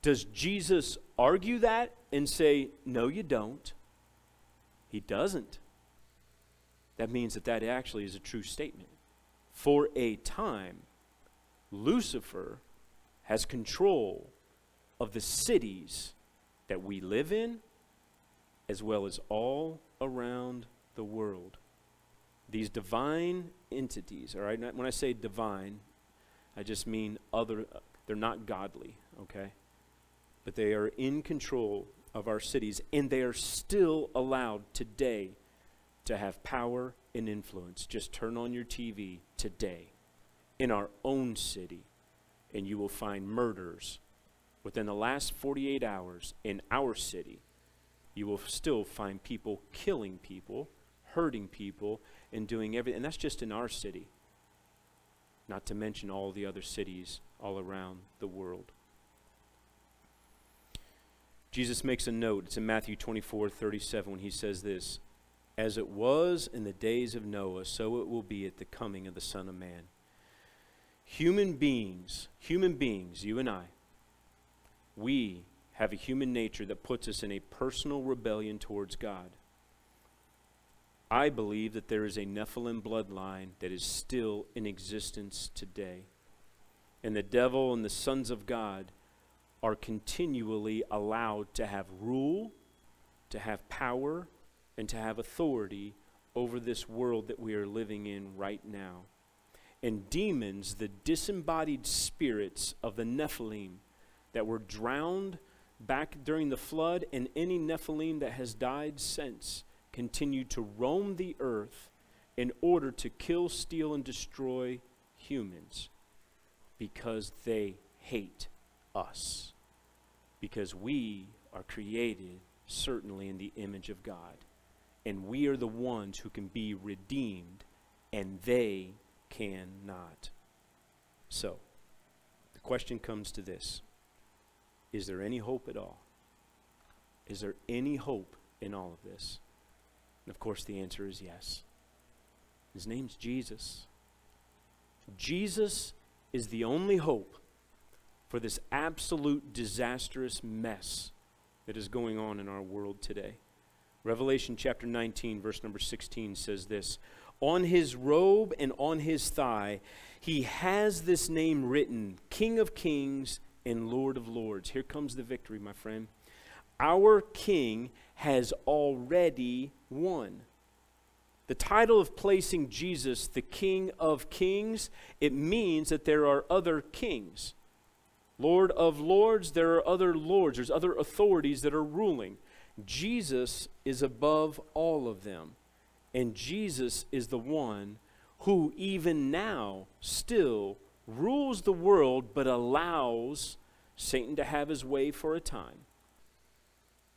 Does Jesus argue that and say, no, you don't? He doesn't. That means that that actually is a true statement. For a time, Lucifer has control of the cities that we live in, as well as all around the world. These divine entities, all right? When I say divine, I just mean other, they're not godly, okay? But they are in control of our cities, and they are still allowed today to have power and influence. Just turn on your TV today in our own city, and you will find murders. Within the last 48 hours in our city, you will still find people killing people, hurting people, and doing everything. And that's just in our city, not to mention all the other cities all around the world. Jesus makes a note. It's in Matthew 24 37 when he says this As it was in the days of Noah, so it will be at the coming of the Son of Man. Human beings, human beings, you and I, we have a human nature that puts us in a personal rebellion towards God. I believe that there is a Nephilim bloodline that is still in existence today. And the devil and the sons of God are continually allowed to have rule, to have power, and to have authority over this world that we are living in right now. And demons, the disembodied spirits of the Nephilim that were drowned back during the flood, and any Nephilim that has died since, continue to roam the earth in order to kill, steal, and destroy humans because they hate us because we are created certainly in the image of God. And we are the ones who can be redeemed, and they cannot. So, the question comes to this Is there any hope at all? Is there any hope in all of this? And of course, the answer is yes. His name's Jesus. Jesus is the only hope for this absolute disastrous mess that is going on in our world today. Revelation chapter 19, verse number 16 says this On his robe and on his thigh, he has this name written King of Kings and Lord of Lords. Here comes the victory, my friend. Our King has already won. The title of placing Jesus the King of Kings, it means that there are other kings. Lord of Lords, there are other lords, there's other authorities that are ruling. Jesus is above all of them. And Jesus is the one who, even now, still rules the world but allows Satan to have his way for a time.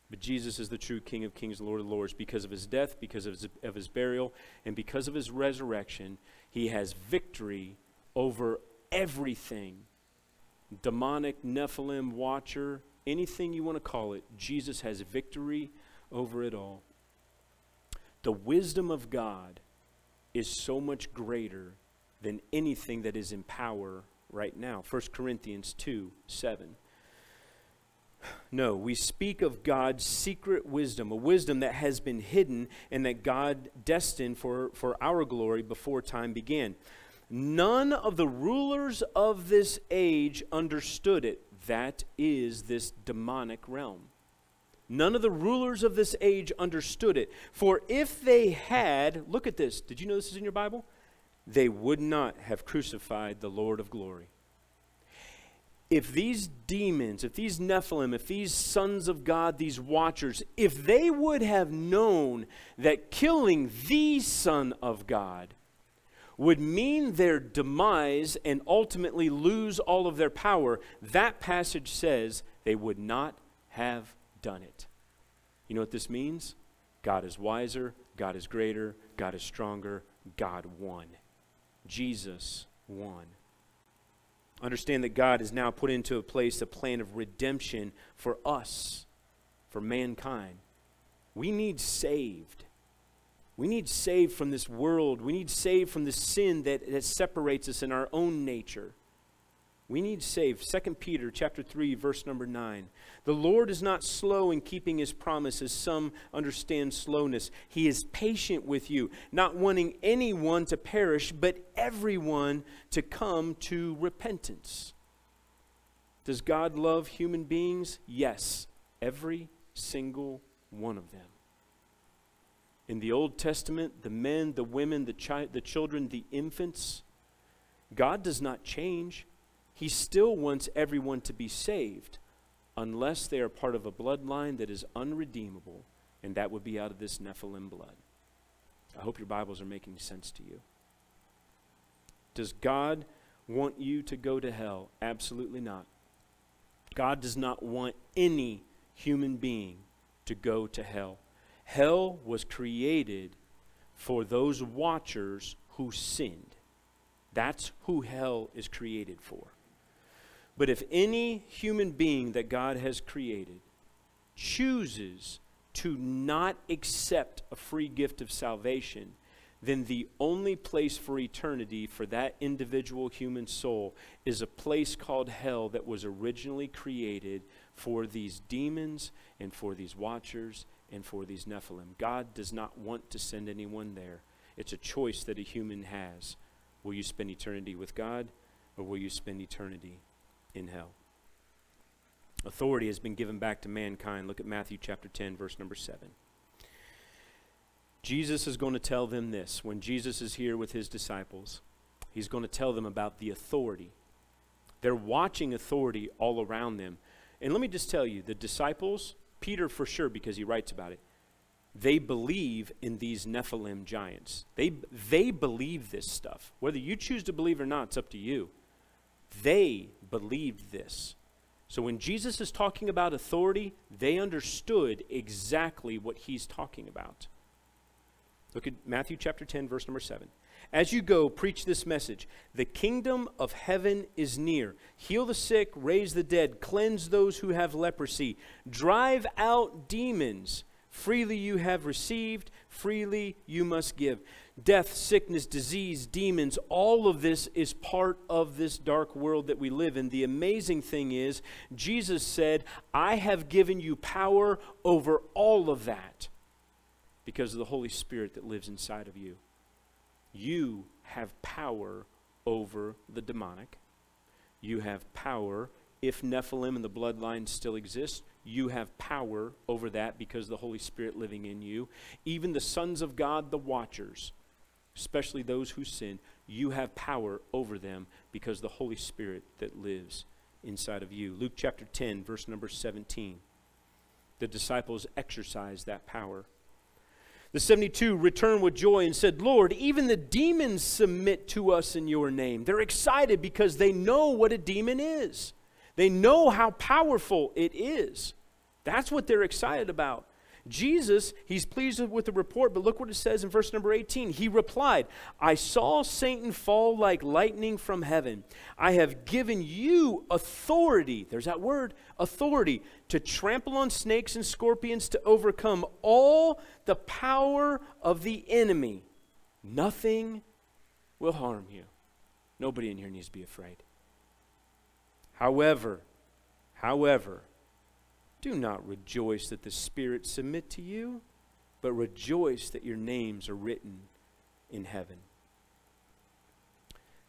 But Jesus is the true King of kings, Lord of lords. Because of his death, because of his, of his burial, and because of his resurrection, he has victory over everything demonic, Nephilim, watcher, anything you want to call it. Jesus has victory over it all. The wisdom of God is so much greater than anything that is in power right now. 1 Corinthians 2 7. No, we speak of God's secret wisdom, a wisdom that has been hidden and that God destined for, for our glory before time began. None of the rulers of this age understood it. That is this demonic realm. None of the rulers of this age understood it. For if they had, look at this. Did you know this is in your Bible? They would not have crucified the Lord of glory if these demons, if these Nephilim, if these sons of God, these watchers, if they would have known that killing the Son of God would mean their demise and ultimately lose all of their power, that passage says they would not have done it. You know what this means? God is wiser, God is greater, God is stronger, God won. Jesus won. Understand that God has now put into a place a plan of redemption for us, for mankind. We need saved. We need saved from this world. We need saved from the sin that, that separates us in our own nature. We need saved. 2 Peter chapter 3, verse number 9. The Lord is not slow in keeping his promises. Some understand slowness. He is patient with you, not wanting anyone to perish, but everyone to come to repentance. Does God love human beings? Yes, every single one of them. In the Old Testament, the men, the women, the, chi- the children, the infants, God does not change. He still wants everyone to be saved unless they are part of a bloodline that is unredeemable, and that would be out of this Nephilim blood. I hope your Bibles are making sense to you. Does God want you to go to hell? Absolutely not. God does not want any human being to go to hell. Hell was created for those watchers who sinned. That's who hell is created for. But if any human being that God has created chooses to not accept a free gift of salvation, then the only place for eternity for that individual human soul is a place called hell that was originally created for these demons and for these watchers and for these Nephilim. God does not want to send anyone there. It's a choice that a human has. Will you spend eternity with God or will you spend eternity in hell. Authority has been given back to mankind. Look at Matthew chapter 10, verse number 7. Jesus is going to tell them this when Jesus is here with his disciples. He's going to tell them about the authority. They're watching authority all around them. And let me just tell you the disciples, Peter for sure, because he writes about it, they believe in these Nephilim giants. They, they believe this stuff. Whether you choose to believe or not, it's up to you. They believed this. So when Jesus is talking about authority, they understood exactly what he's talking about. Look at Matthew chapter 10, verse number 7. As you go, preach this message The kingdom of heaven is near. Heal the sick, raise the dead, cleanse those who have leprosy, drive out demons. Freely you have received, freely you must give. Death, sickness, disease, demons, all of this is part of this dark world that we live in. The amazing thing is, Jesus said, I have given you power over all of that because of the Holy Spirit that lives inside of you. You have power over the demonic. You have power if Nephilim and the bloodline still exist, you have power over that because the Holy Spirit living in you. Even the sons of God, the watchers, especially those who sin, you have power over them because the Holy Spirit that lives inside of you. Luke chapter 10, verse number 17. The disciples exercise that power. The 72 returned with joy and said, Lord, even the demons submit to us in your name. They're excited because they know what a demon is. They know how powerful it is. That's what they're excited about. Jesus, he's pleased with the report, but look what it says in verse number 18. He replied, I saw Satan fall like lightning from heaven. I have given you authority, there's that word, authority, to trample on snakes and scorpions, to overcome all the power of the enemy. Nothing will harm you. Nobody in here needs to be afraid. However, however, do not rejoice that the spirits submit to you, but rejoice that your names are written in heaven.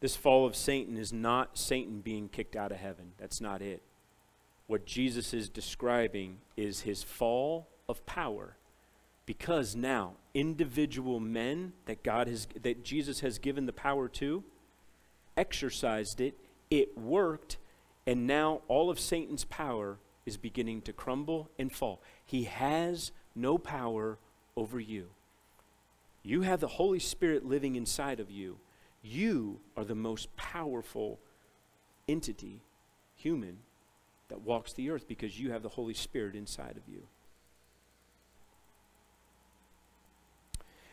This fall of Satan is not Satan being kicked out of heaven. That's not it. What Jesus is describing is his fall of power because now individual men that God has that Jesus has given the power to exercised it, it worked, and now all of Satan's power is beginning to crumble and fall. He has no power over you. You have the Holy Spirit living inside of you. You are the most powerful entity, human, that walks the earth because you have the Holy Spirit inside of you.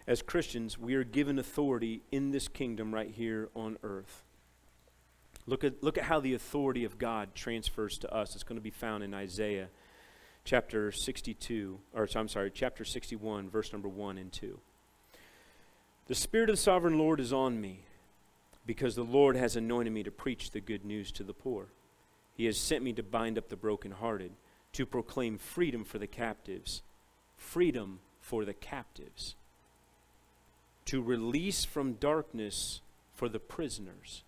As Christians, we are given authority in this kingdom right here on earth. Look at, look at how the authority of God transfers to us. It's going to be found in Isaiah chapter 62, or I'm sorry, chapter 61, verse number 1 and 2. The Spirit of the sovereign Lord is on me, because the Lord has anointed me to preach the good news to the poor. He has sent me to bind up the brokenhearted, to proclaim freedom for the captives, freedom for the captives, to release from darkness for the prisoners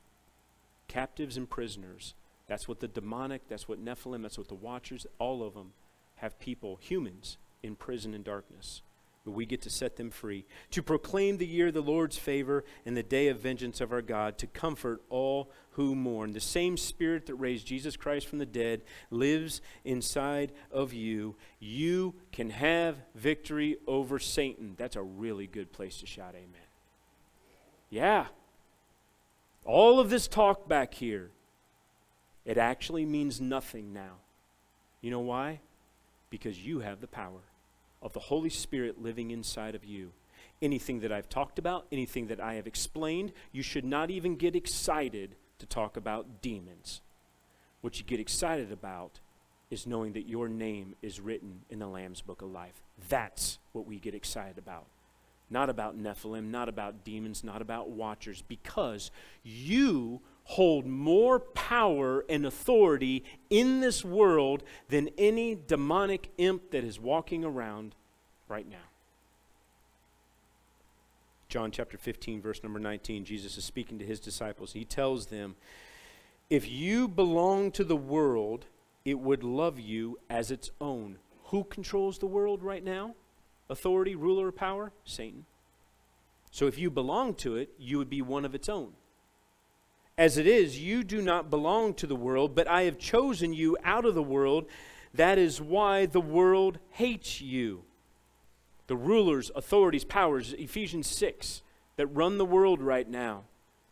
captives and prisoners. That's what the demonic, that's what Nephilim, that's what the watchers, all of them have people, humans, in prison and darkness. But we get to set them free. To proclaim the year of the Lord's favor and the day of vengeance of our God, to comfort all who mourn. The same Spirit that raised Jesus Christ from the dead lives inside of you. You can have victory over Satan. That's a really good place to shout amen. Yeah. All of this talk back here, it actually means nothing now. You know why? Because you have the power of the Holy Spirit living inside of you. Anything that I've talked about, anything that I have explained, you should not even get excited to talk about demons. What you get excited about is knowing that your name is written in the Lamb's Book of Life. That's what we get excited about not about Nephilim, not about demons, not about watchers, because you hold more power and authority in this world than any demonic imp that is walking around right now. John chapter 15, verse number 19, Jesus is speaking to his disciples. He tells them, If you belong to the world, it would love you as its own. Who controls the world right now? Authority, ruler, or power? Satan. So if you belong to it, you would be one of its own. As it is, you do not belong to the world, but I have chosen you out of the world. That is why the world hates you. The rulers, authorities, powers, Ephesians 6, that run the world right now.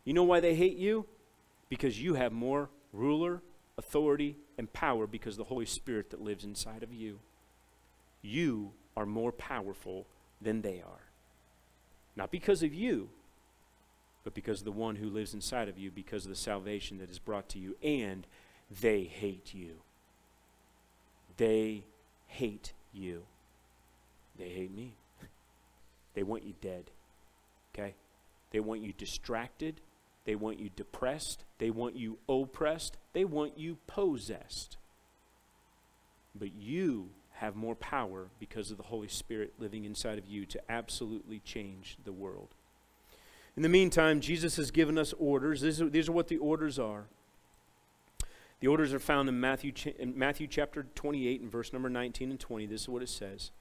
You know why they hate you? Because you have more ruler, authority, and power because the Holy Spirit that lives inside of you. You are more powerful than they are. Not because of you, but because of the one who lives inside of you, because of the salvation that is brought to you. And they hate you. They hate you. They hate me. They want you dead. Okay? They want you distracted. They want you depressed. They want you oppressed. They want you possessed. But you have more power because of the Holy Spirit living inside of you to absolutely change the world. In the meantime, Jesus has given us orders. These are, these are what the orders are. The orders are found in Matthew, in Matthew chapter 28 and verse number 19 and 20. This is what it says.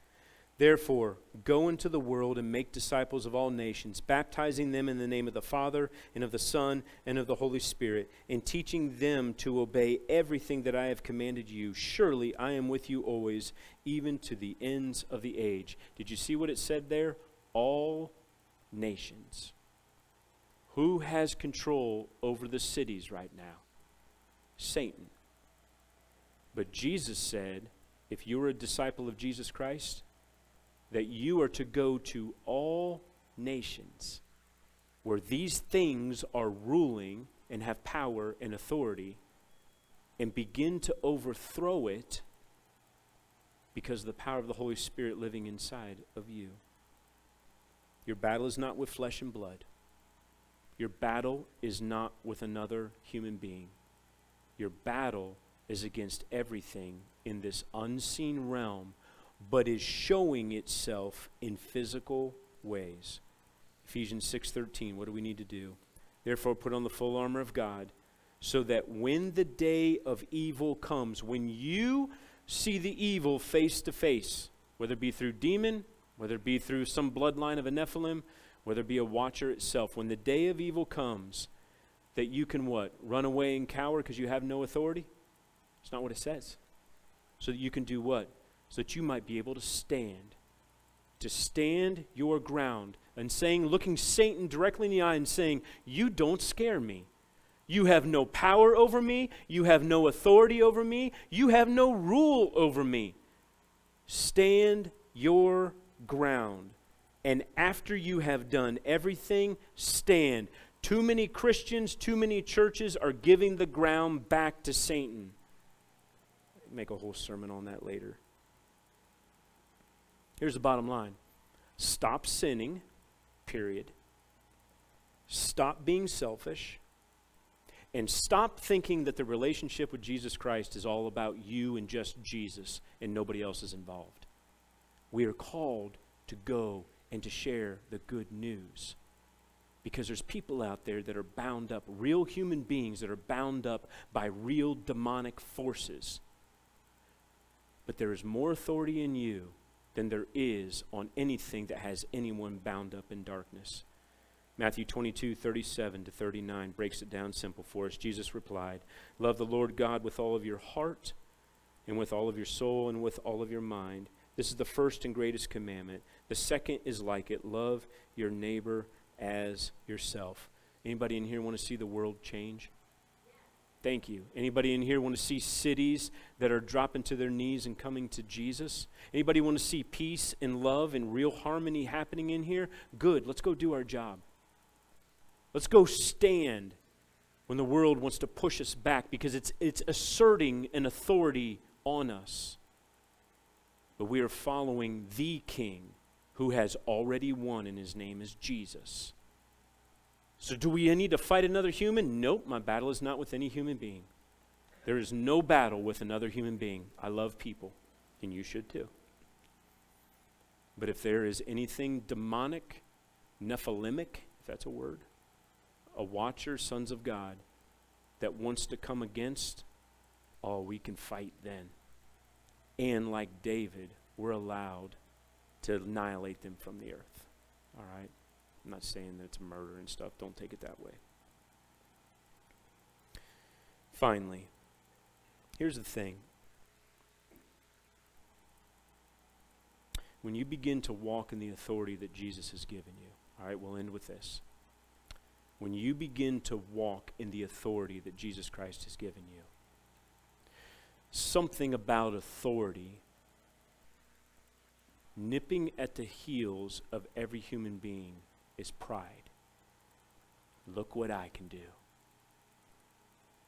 Therefore, go into the world and make disciples of all nations, baptizing them in the name of the Father, and of the Son, and of the Holy Spirit, and teaching them to obey everything that I have commanded you. Surely I am with you always, even to the ends of the age. Did you see what it said there? All nations. Who has control over the cities right now? Satan. But Jesus said, if you are a disciple of Jesus Christ, that you are to go to all nations where these things are ruling and have power and authority and begin to overthrow it because of the power of the Holy Spirit living inside of you. Your battle is not with flesh and blood. Your battle is not with another human being. Your battle is against everything in this unseen realm but is showing itself in physical ways. Ephesians 6:13, what do we need to do? Therefore put on the full armor of God, so that when the day of evil comes, when you see the evil face to face, whether it be through demon, whether it be through some bloodline of a Nephilim, whether it be a watcher itself, when the day of evil comes, that you can what? Run away and cower because you have no authority? It's not what it says. So that you can do what? So that you might be able to stand. To stand your ground and saying, looking Satan directly in the eye and saying, You don't scare me. You have no power over me. You have no authority over me. You have no rule over me. Stand your ground. And after you have done everything, stand. Too many Christians, too many churches are giving the ground back to Satan. Make a whole sermon on that later. Here's the bottom line stop sinning, period. Stop being selfish. And stop thinking that the relationship with Jesus Christ is all about you and just Jesus and nobody else is involved. We are called to go and to share the good news. Because there's people out there that are bound up, real human beings that are bound up by real demonic forces. But there is more authority in you than there is on anything that has anyone bound up in darkness. Matthew 22, 37 to 39 breaks it down simple for us. Jesus replied, Love the Lord God with all of your heart, and with all of your soul, and with all of your mind. This is the first and greatest commandment. The second is like it love your neighbor as yourself. Anybody in here want to see the world change? Thank you. Anybody in here want to see cities that are dropping to their knees and coming to Jesus? Anybody want to see peace and love and real harmony happening in here? Good. Let's go do our job. Let's go stand when the world wants to push us back because it's, it's asserting an authority on us. But we are following the King who has already won, and his name is Jesus. So, do we need to fight another human? Nope, my battle is not with any human being. There is no battle with another human being. I love people, and you should too. But if there is anything demonic, Nephilimic, if that's a word, a watcher, sons of God, that wants to come against, oh, we can fight then. And like David, we're allowed to annihilate them from the earth. All right? I'm not saying that it's murder and stuff. Don't take it that way. Finally, here's the thing. When you begin to walk in the authority that Jesus has given you, all right, we'll end with this. When you begin to walk in the authority that Jesus Christ has given you, something about authority nipping at the heels of every human being is pride. Look what I can do.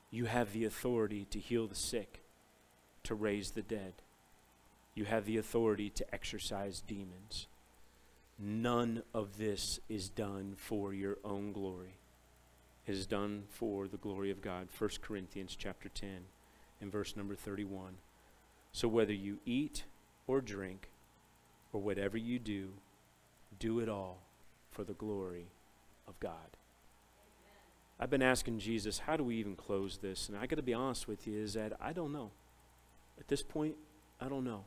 You have the authority to heal the sick, to raise the dead. You have the authority to exorcise demons. none of this is done for your own glory. It is done for the glory of God. 1 Corinthians chapter 10 and verse number 31. So whether you eat or drink or whatever you do, do it all for the glory of God. I've been asking Jesus, how do we even close this? And I got to be honest with you, is that I don't know. At this point, I don't know.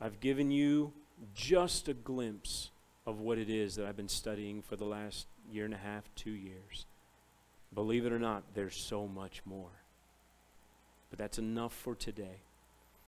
I've given you just a glimpse of what it is that I've been studying for the last year and a half, two years. Believe it or not, there's so much more. But that's enough for today.